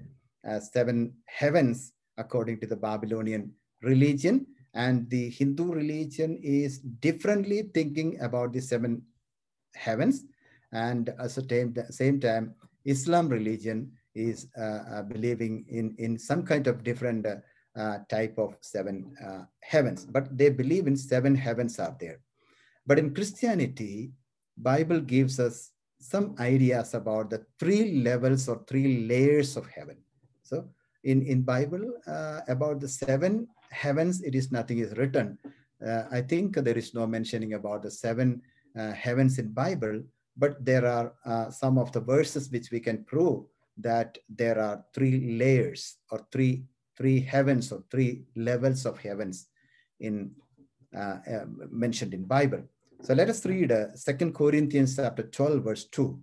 seven heavens according to the Babylonian religion, and the Hindu religion is differently thinking about the seven heavens, and at the same, same time, Islam religion is uh, uh, believing in in some kind of different uh, uh, type of seven uh, heavens, but they believe in seven heavens are there. But in Christianity, Bible gives us some ideas about the three levels or three layers of heaven. So in, in Bible, uh, about the seven heavens, it is nothing is written. Uh, I think there is no mentioning about the seven uh, heavens in Bible, but there are uh, some of the verses which we can prove that there are three layers or three three heavens or three levels of heavens in uh, uh, mentioned in Bible. So let us read uh, 2 Corinthians chapter 12, verse 2.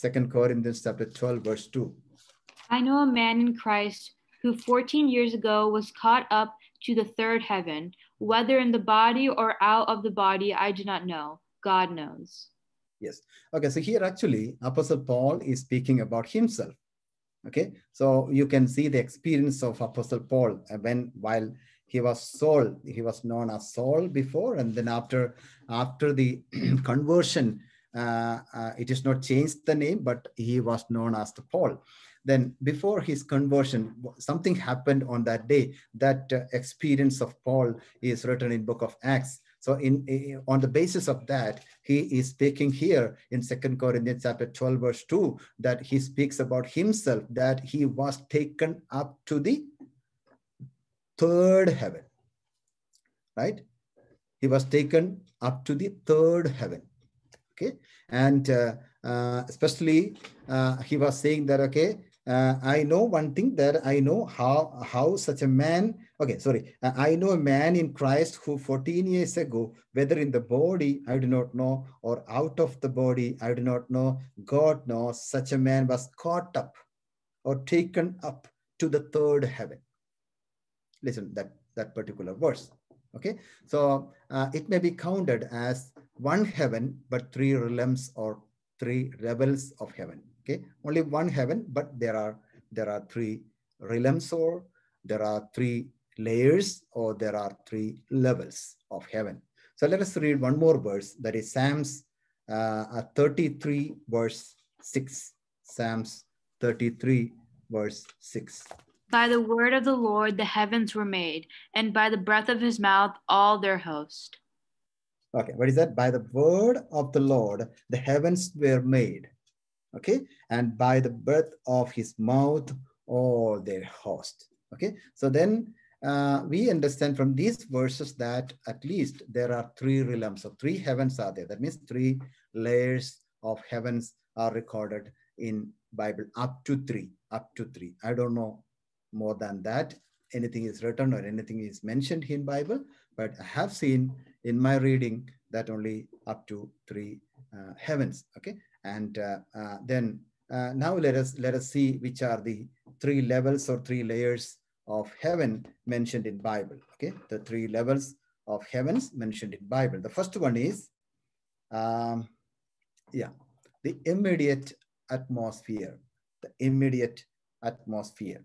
2 Corinthians chapter 12, verse 2. I know a man in Christ who 14 years ago was caught up to the third heaven, whether in the body or out of the body, I do not know. God knows. Yes. Okay. So here actually, Apostle Paul is speaking about himself. Okay. So you can see the experience of Apostle Paul uh, when while he was Saul, he was known as Saul before, and then after after the conversion, uh, uh, it is not changed the name, but he was known as the Paul. Then before his conversion, something happened on that day. That uh, experience of Paul is written in Book of Acts. So in, in, on the basis of that, he is speaking here in Second Corinthians chapter 12, verse 2, that he speaks about himself, that he was taken up to the third heaven. Right? He was taken up to the third heaven. Okay. And uh, uh, especially uh, he was saying that, okay, uh, I know one thing that I know how how such a man. Okay, sorry. Uh, I know a man in Christ who 14 years ago, whether in the body I do not know or out of the body I do not know. God knows such a man was caught up or taken up to the third heaven. Listen that that particular verse. Okay, so uh, it may be counted as one heaven, but three realms or three levels of heaven okay? Only one heaven but there are there are three realms or there are three layers or there are three levels of heaven. So let us read one more verse that is psalms uh, 33 verse 6 psalms 33 verse 6 By the word of the Lord the heavens were made, and by the breath of his mouth all their host. okay what is that? By the word of the lord the heavens were made okay? And by the breath of his mouth or their host okay? So then uh, we understand from these verses that at least there are three realms. So three heavens are there. That means three layers of heavens are recorded in bible up to three up to three. I don't know more than that. Anything is written or anything is mentioned in bible but i have seen in my reading that only up to three uh, heavens okay and uh, uh, then uh, now let us let us see which are the three levels or three layers of heaven mentioned in bible okay? The three levels of heavens mentioned in bible. The first one is um, yeah the immediate atmosphere the immediate atmosphere.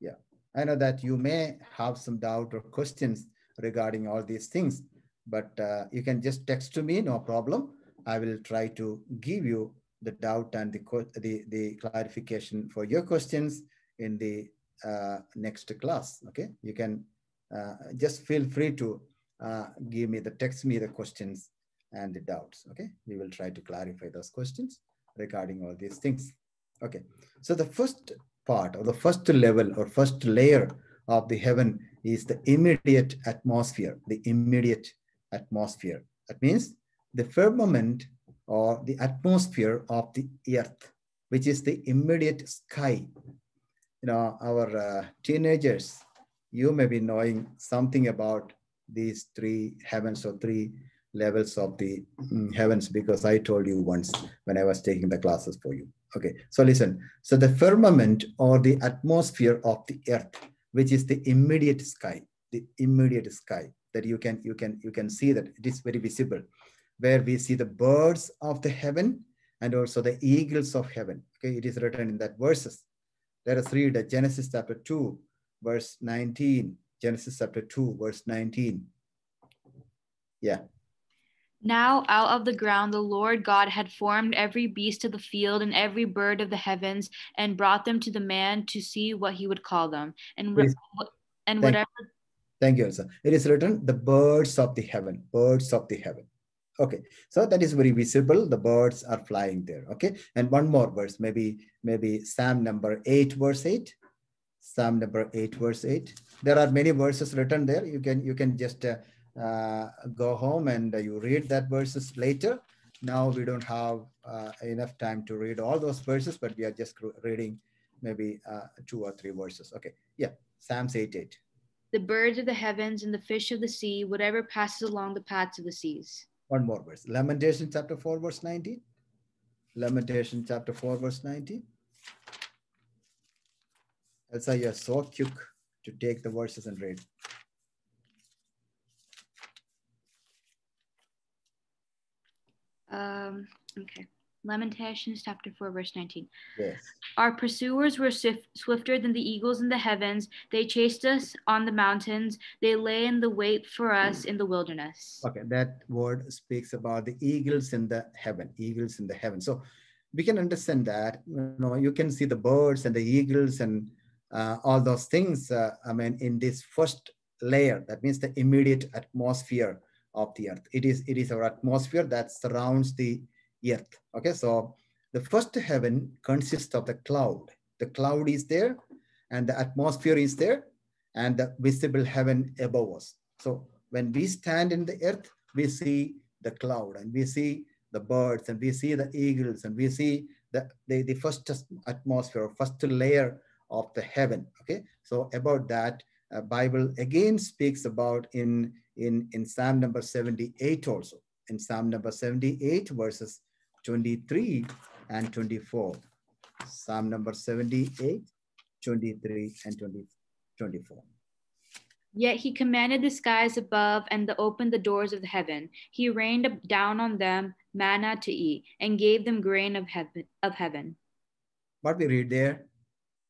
Yeah i know that you may have some doubt or questions regarding all these things but uh, you can just text to me no problem I will try to give you the doubt and the, the, the clarification for your questions in the uh, next class. Okay, you can uh, just feel free to uh, give me the text me the questions and the doubts. Okay, we will try to clarify those questions regarding all these things. Okay, so the first part or the first level or first layer of the heaven is the immediate atmosphere, the immediate atmosphere. That means the firmament or the atmosphere of the earth, which is the immediate sky. You know, our uh, teenagers, you may be knowing something about these three heavens or three levels of the mm, heavens because I told you once when I was taking the classes for you. Okay, so listen. So the firmament or the atmosphere of the earth, which is the immediate sky, the immediate sky that you can you can you can see that it is very visible, where we see the birds of the heaven and also the eagles of heaven. Okay, it is written in that verses. Let us read Genesis chapter 2, verse 19. Genesis chapter 2, verse 19. Yeah. Now out of the ground the Lord God had formed every beast of the field and every bird of the heavens and brought them to the man to see what he would call them. And, Please. and whatever Thank you, Elsa. It is written the birds of the heaven, birds of the heaven. Okay, so that is very visible. The birds are flying there. Okay, and one more verse, maybe maybe Psalm number eight, verse eight. Psalm number eight, verse eight. There are many verses written there. You can you can just uh, uh, go home and you read that verses later. Now we don't have uh, enough time to read all those verses, but we are just reading maybe uh, two or three verses. Okay, yeah, Psalms eight eight. the birds of the heavens and the fish of the sea, whatever passes along the paths of the seas. One more verse. Lamentation chapter 4, verse 19. Lamentation chapter 4, verse 19. Elsa, you're so quick to take the verses and read. Um, okay. Lamentations chapter 4, verse 19. Yes. Our pursuers were swift, swifter than the eagles in the heavens. They chased us on the mountains. They lay in the wait for us in the wilderness. Okay, that word speaks about the eagles in the heaven, eagles in the heaven. So we can understand that, you know, you can see the birds and the eagles and uh, all those things, uh, I mean, in this first layer, that means the immediate atmosphere of the earth. It is, it is our atmosphere that surrounds the earth. Okay, so the first heaven consists of the cloud. The cloud is there and the atmosphere is there and the visible heaven above us. So when we stand in the earth, we see the cloud and we see the birds and we see the eagles and we see the, the, the first atmosphere, first layer of the heaven. Okay, so about that, uh, Bible again speaks about in, in, in Psalm number 78 also. In Psalm number 78 verses 23 and 24. Psalm number 78, 23 and 20, 24. Yet he commanded the skies above and the, opened the doors of the heaven. He rained down on them manna to eat and gave them grain of heaven. Of heaven. What we read there,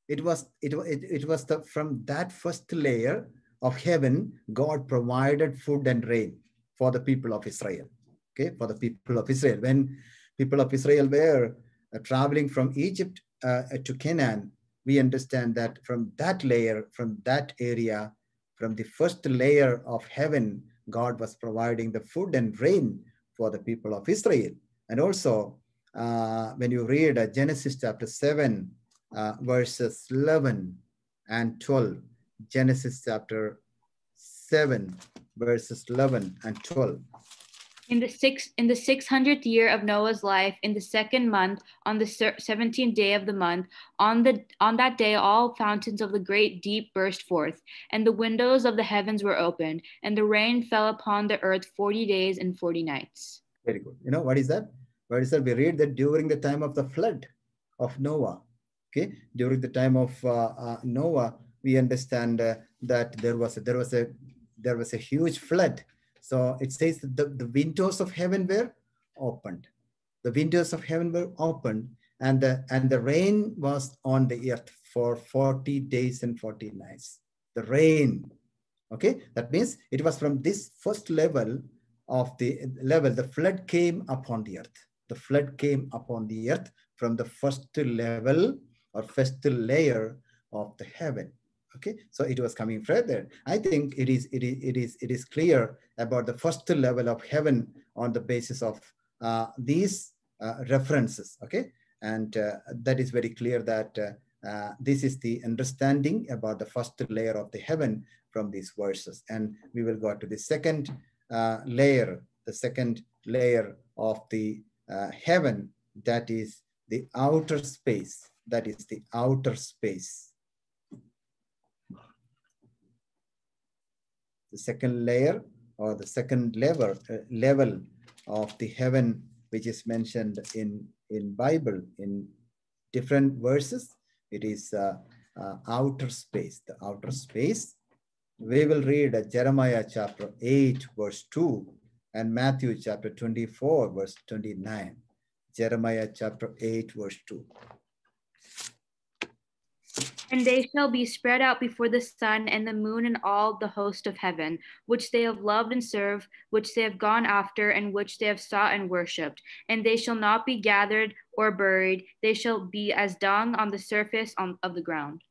it was it, it, it was the from that first layer of heaven, God provided food and rain for the people of Israel. Okay, for the people of Israel. When people of Israel were uh, traveling from Egypt uh, to Canaan, we understand that from that layer, from that area, from the first layer of heaven, God was providing the food and rain for the people of Israel. And also, uh, when you read uh, Genesis chapter 7, uh, verses 11 and 12, Genesis chapter 7, verses 11 and 12. In the sixth in the six hundredth year of Noah's life, in the second month, on the seventeenth day of the month, on the on that day, all fountains of the great deep burst forth, and the windows of the heavens were opened, and the rain fell upon the earth forty days and forty nights. Very good. You know what is that? What is that? We read that during the time of the flood of Noah. Okay, during the time of uh, uh, Noah, we understand uh, that there was a, there was a there was a huge flood. So it says that the, the windows of heaven were opened. The windows of heaven were opened, and the and the rain was on the earth for 40 days and 40 nights. The rain. Okay, that means it was from this first level of the level, the flood came upon the earth. The flood came upon the earth from the first level or first layer of the heaven. Okay, so it was coming further. I think it is it is it is it is clear about the first level of heaven on the basis of uh, these uh, references. Okay, and uh, that is very clear that uh, uh, this is the understanding about the first layer of the heaven from these verses. And we will go to the second uh, layer, the second layer of the heaven, that is the outer space. That is the outer space. The second layer or the second level, uh, level of the heaven, which is mentioned in, in Bible in different verses, it is uh, uh, outer space, the outer space. We will read Jeremiah chapter 8, verse 2, and Matthew chapter 24, verse 29. Jeremiah chapter 8, verse 2. And they shall be spread out before the sun and the moon and all the host of heaven, which they have loved and served, which they have gone after, and which they have sought and worshipped. And they shall not be gathered or buried, they shall be as dung on the surface on, of the ground.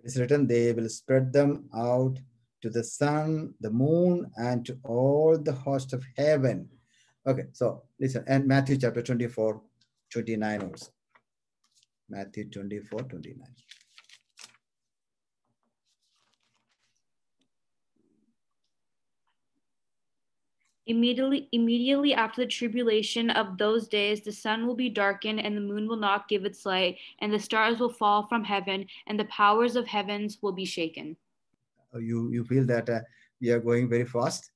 It is written, they will spread them out to the sun, the moon, and to all the host of heaven. Okay, so listen, and Matthew chapter 24, 29 also. Matthew 24, 29. Immediately, immediately after the tribulation of those days, the sun will be darkened, and the moon will not give its light, and the stars will fall from heaven, and the powers of heavens will be shaken. Uh, You, you feel that uh, we are going very fast?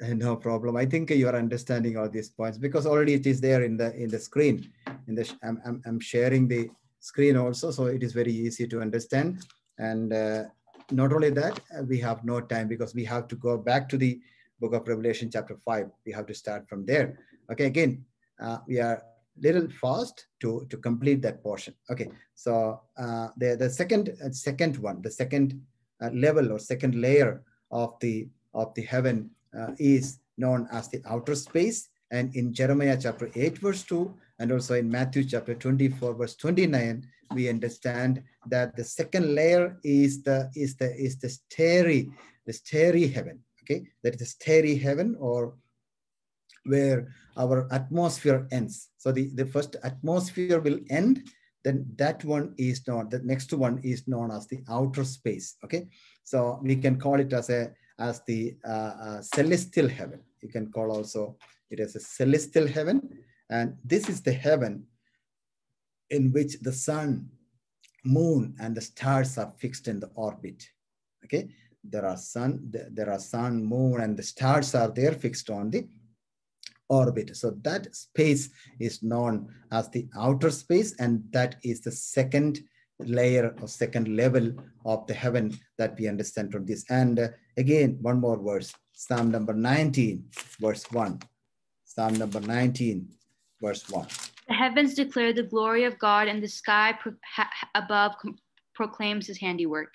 No problem. I think you are understanding all these points because already it is there in the in the screen. In the I'm, I'm, I'm sharing the screen also, so it is very easy to understand. And uh, not only that, uh, we have no time because we have to go back to the book of Revelation, chapter five. We have to start from there. Okay, again, uh, we are little fast to to complete that portion. Okay, so uh, the the second uh, second one, the second uh, level or second layer of the of the heaven uh, is known as the outer space. And in Jeremiah chapter 8, verse 2, and also in Matthew chapter 24, verse 29, we understand that the second layer is the is the is the starry, the starry heaven. Okay, that is starry heaven or where our atmosphere ends. So the, the first atmosphere will end, then that one is known, the next one is known as the outer space. Okay, so we can call it as a as the uh, uh, celestial heaven. You can call also it as a celestial heaven, and this is the heaven in which the sun, moon, and the stars are fixed in the orbit. Okay, there are sun, there are sun, moon, and the stars are there fixed on the orbit. So that space is known as the outer space, and that is the second layer or second level of the heaven that we understand from this. And uh, again, one more verse, Psalm number 19, verse 1. Psalm number 19, verse 1. The heavens declare the glory of God, and the sky above proclaims his handiwork.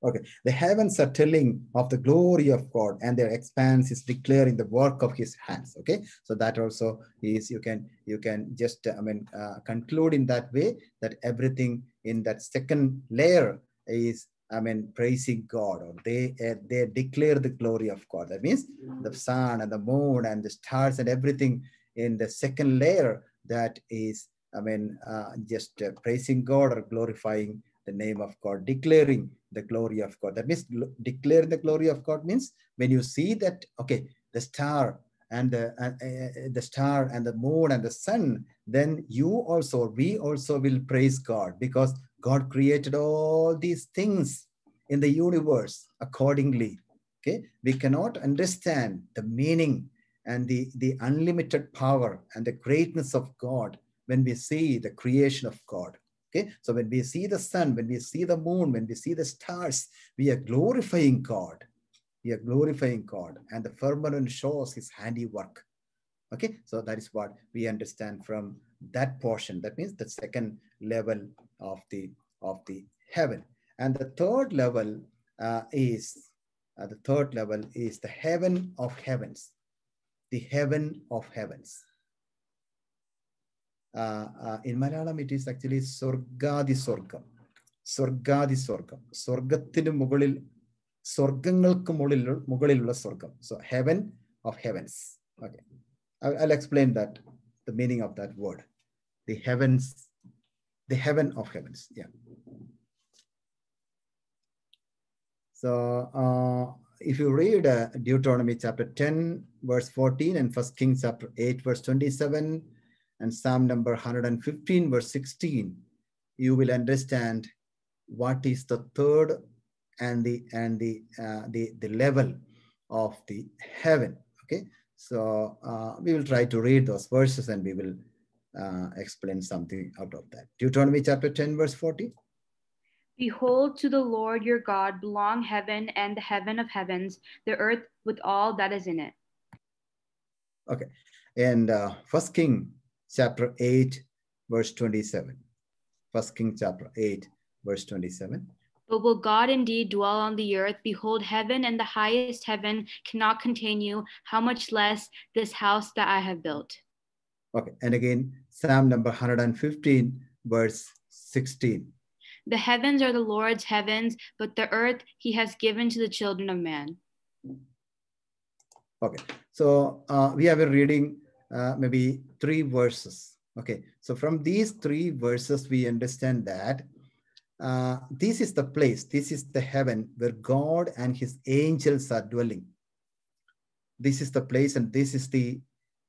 Okay, the heavens are telling of the glory of God, and their expanse is declaring the work of His hands. Okay, so that also is you can you can just I mean uh, conclude in that way that everything in that second layer is I mean praising God, or they uh, they declare the glory of God. That means the sun and the moon and the stars and everything in the second layer that is I mean uh, just uh, praising God or glorifying the name of God, declaring the glory of God. That means declaring the glory of God means when you see that, okay, the star and the, uh, uh, the star and the moon and the sun, then you also, we also will praise God because God created all these things in the universe accordingly. Okay, we cannot understand the meaning and the, the unlimited power and the greatness of God when we see the creation of God. Okay, so when we see the sun, when we see the moon, when we see the stars, we are glorifying God. We are glorifying God, and the firmament shows His handiwork. Okay, so that is what we understand from that portion. That means the second level of the of the heaven, and the third level uh, is uh, the third level is the heaven of heavens, the heaven of heavens Uh, uh, in Malayalam, it is actually Sorgadi Sorgam. Sorgadi Sorgam. സ്വർഗത്തിന് മുകളിൽ സ്വർഗങ്ങൾക്ക് മുകളിൽ മുകളിലുള്ള സ്വർഗം so heaven of heavens okay I'll explain that the meaning of that word the heavens the heaven of heavens. Yeah. So uh, if you read uh, Deuteronomy chapter 10, verse 14, and First Kings chapter 8, verse 27, and Psalm number 115, verse 16, you will understand what is the third and the and the uh, the the level of the heaven. Okay, so uh, we will try to read those verses and we will uh, explain something out of that. Deuteronomy chapter 10, verse 40. Behold, to the Lord your God belong heaven and the heaven of heavens, the earth with all that is in it. Okay, and uh, First King chapter 8, verse 27. First King chapter 8, verse 27. But will God indeed dwell on the earth? Behold, heaven and the highest heaven cannot contain you. How much less this house that I have built? Okay, and again, Psalm number 115, verse 16. The heavens are the Lord's heavens, but the earth he has given to the children of man. Okay, so uh, we have been reading uh, maybe three verses. Okay, so from these three verses, we understand that uh, this is the place, this is the heaven where God and his angels are dwelling. This is the place, and this is the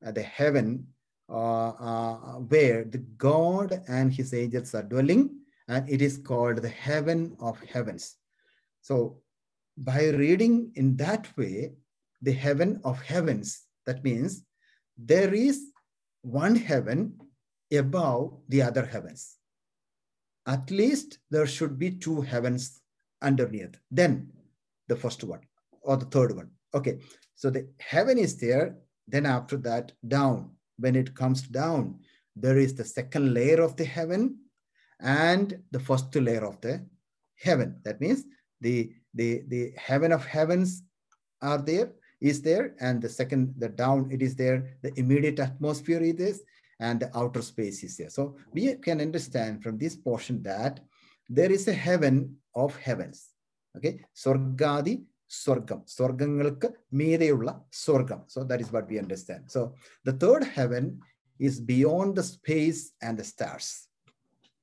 uh, the heaven uh, uh, where the God and his angels are dwelling, and it is called the heaven of heavens. So, by reading in that way, the heaven of heavens, that means there is one heaven above the other heavens. At least there should be two heavens underneath. Then the first one or the third one. Okay, so the heaven is there. Then after that, down. When it comes down, there is the second layer of the heaven and the first layer of the heaven. That means the the the heaven of heavens are there is there and the second the down it is there the immediate atmosphere is this and the outer space is there so we can understand from this portion that there is a heaven of heavens okay സ്വർഗാദി സ്വർഗം സ്വർഗങ്ങൾക്ക് മീതെയുള്ള സ്വർഗം so that is what we understand so the third heaven is beyond the space and the stars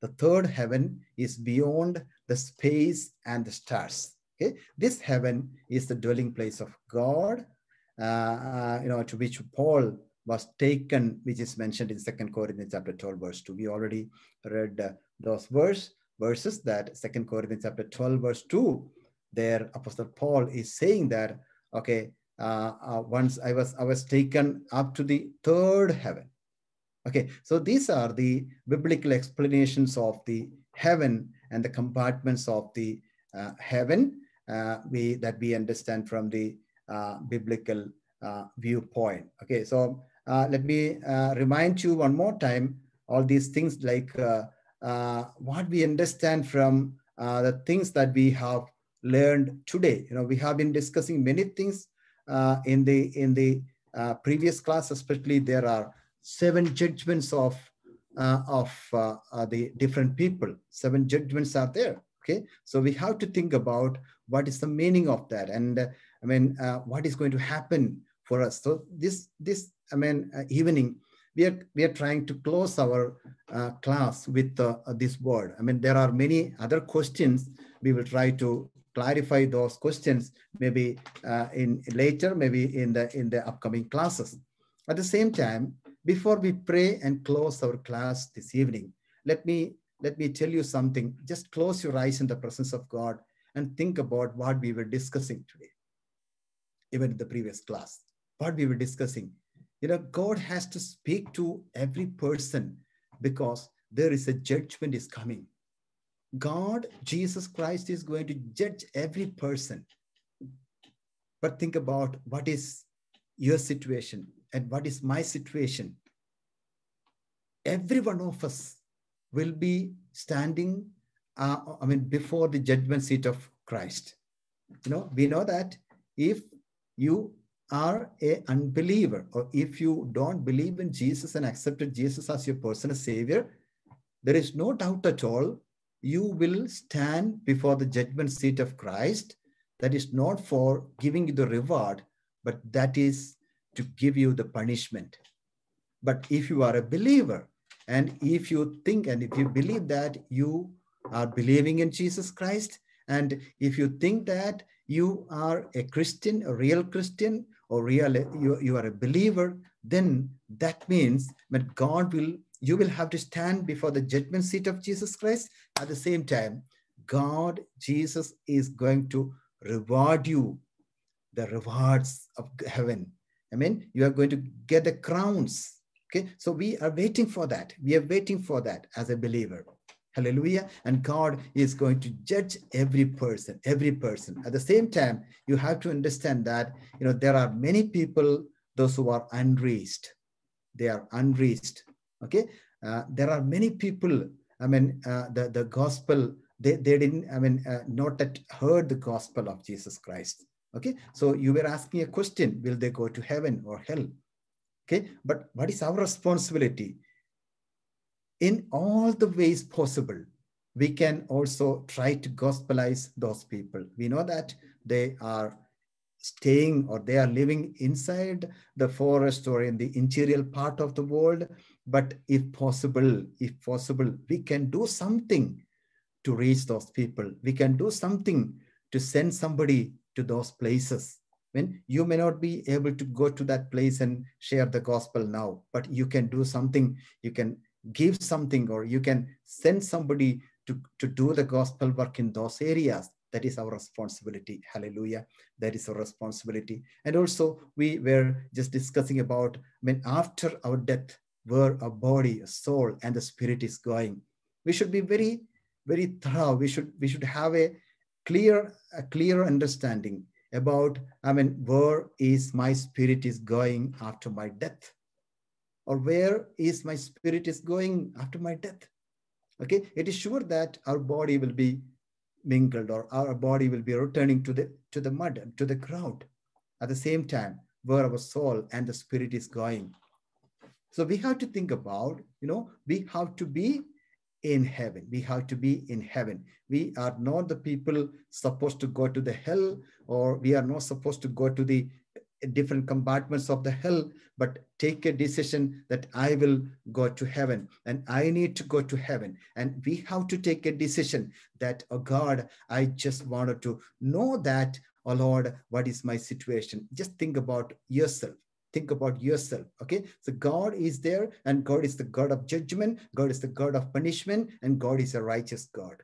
the third heaven is beyond the space and the stars okay? This heaven is the dwelling place of god uh, uh, you know to which paul was taken which is mentioned in second corinthians chapter 12 verse 2 we already read uh, those verse verses that second corinthians chapter 12 verse 2 there apostle paul is saying that okay uh, uh, once i was i was taken up to the third heaven. Okay? So these are the biblical explanations of the heaven and the compartments of the uh, heaven we that we understand from the uh, biblical uh, viewpoint. Okay so uh, let me uh, remind you one more time all these things like uh, uh, what we understand from uh, the things that we have learned today. You know we have been discussing many things uh, in the in the uh, previous class especially there are seven judgments of uh, of uh, uh, the different people. Seven judgments are there okay? So we have to think about what is the meaning of that? And uh, i mean uh, what is going to happen for us? So this this i mean uh, evening we are we are trying to close our uh, class with uh, uh, this word. I mean there are many other questions. We will try to clarify those questions maybe in later maybe in the in the upcoming classes. At the same time before we pray and close our class this evening let me let me tell you something. Just close your eyes in the presence of god and think about what we were discussing today even in the previous class. What we were discussing you know god has to speak to every person because there is a judgment is coming. God jesus christ is going to judge every person. But think about what is your situation and what is my situation. Every one of us will be standing uh, i mean before the judgment seat of christ. You know we know that if you are a unbeliever or if you don't believe in jesus and accepted jesus as your personal savior there is no doubt at all you will stand before the judgment seat of christ. That is not for giving you the reward but that is to give you the punishment. But if you are a believer And if you think and if you believe that you are believing in Jesus Christ, and if you think that you are a Christian, a real Christian, or real you, you are a believer, then that means that God will you will have to stand before the judgment seat of Jesus Christ. At the same time, God, Jesus is going to reward you the rewards of heaven. I mean, you are going to get the crowns. Okay, so we are waiting for that. We are waiting for that as a believer. Hallelujah. And God is going to judge every person, every person. At the same time, you have to understand that, you know, there are many people, those who are unreached. They are unreached. Okay. Uh, there are many people, I mean, uh, the, the gospel, they, they didn't, I mean, uh, not that heard the gospel of Jesus Christ. Okay. So you were asking a question, will they go to heaven or hell? Okay. But what is our responsibility? In all the ways possible, we can also try to gospelize those people. We know that they are staying or they are living inside the forest or in the interior part of the world. But if possible, if possible, we can do something to reach those people. We can do something to send somebody to those places. When you may not be able to go to that place and share the gospel now, but you can do something. You can give something or you can send somebody to, to do the gospel work in those areas that is our responsibility. Hallelujah. That is our responsibility. And also we were just discussing about when after our death where our body a soul and the spirit is going. We should be very very thorough. We should we should have a clear a clear understanding about i mean where is my spirit is going after my death or where is my spirit is going after my death? Okay it is sure that our body will be mingled or our body will be returning to the to the mud to the ground. At the same time where our soul and the spirit is going. So we have to think about you know we have to be in heaven. We have to be in heaven. We are not the people supposed to go to the hell or we are not supposed to go to the different compartments of the hell, but take a decision that I will go to heaven and I need to go to heaven. And we have to take a decision that, oh God, I just wanted to know that, oh Lord, what is my situation? Just think about yourself. Think about yourself. Okay. So God is there and God is the God of judgment. God is the God of punishment and God is a righteous God.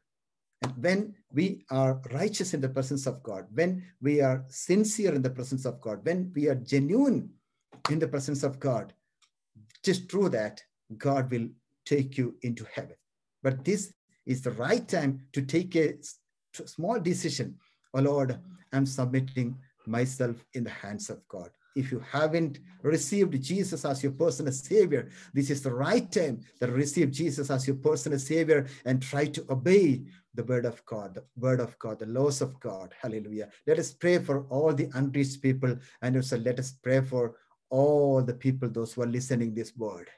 And when we are righteous in the presence of God, when we are sincere in the presence of God, when we are genuine in the presence of God, just through that God will take you into heaven. But this is the right time to take a small decision. Oh Lord, I'm submitting myself in the hands of God. If you haven't received Jesus as your personal savior, this is the right time to receive Jesus as your personal savior and try to obey the word of God, the word of God, the laws of God. Hallelujah. Let us pray for all the unreached people and also let us pray for all the people, those who are listening this word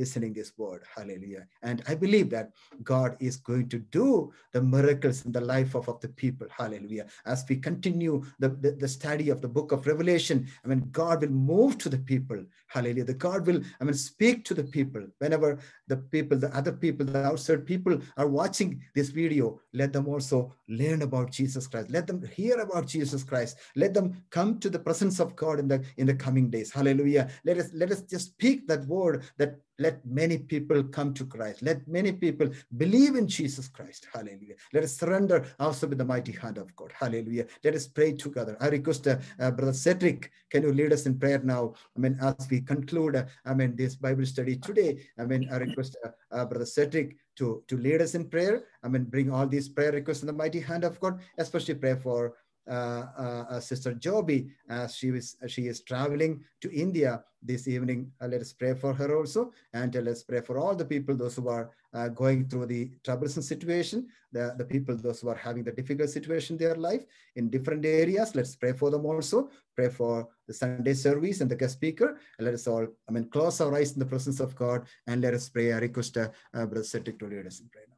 listening this word. Hallelujah. And I believe that God is going to do the miracles in the life of, of the people. Hallelujah. As we continue the, the, the, study of the book of Revelation, I mean, God will move to the people. Hallelujah. The God will, I mean, speak to the people. Whenever the people, the other people, the outside people are watching this video, let them also learn about Jesus Christ. Let them hear about Jesus Christ. Let them come to the presence of God in the in the coming days. Hallelujah. Let us let us just speak that word that let many people come to Christ. Let many people believe in Jesus Christ. Hallelujah. Let us surrender also with the mighty hand of God. Hallelujah. Let us pray together. I request uh, uh, Brother Cedric, can you lead us in prayer now? I mean, as we conclude, uh, I mean, this Bible study today, I mean, I request uh, uh, Brother Cedric to, to lead us in prayer. I mean, bring all these prayer requests in the mighty hand of God, especially pray for Uh, uh, uh, Sister Joby as she is she is traveling to India this evening. let us pray for her also, and let's pray for all the people those who are going through the troublesome situation, the the people those who are having the difficult situation in their life in different areas. Let's pray for them also. Pray for the Sunday service and the guest speaker. And let us all, I mean, close our eyes in the presence of God and let us pray. I request uh, Brother Cedric to lead us in prayer.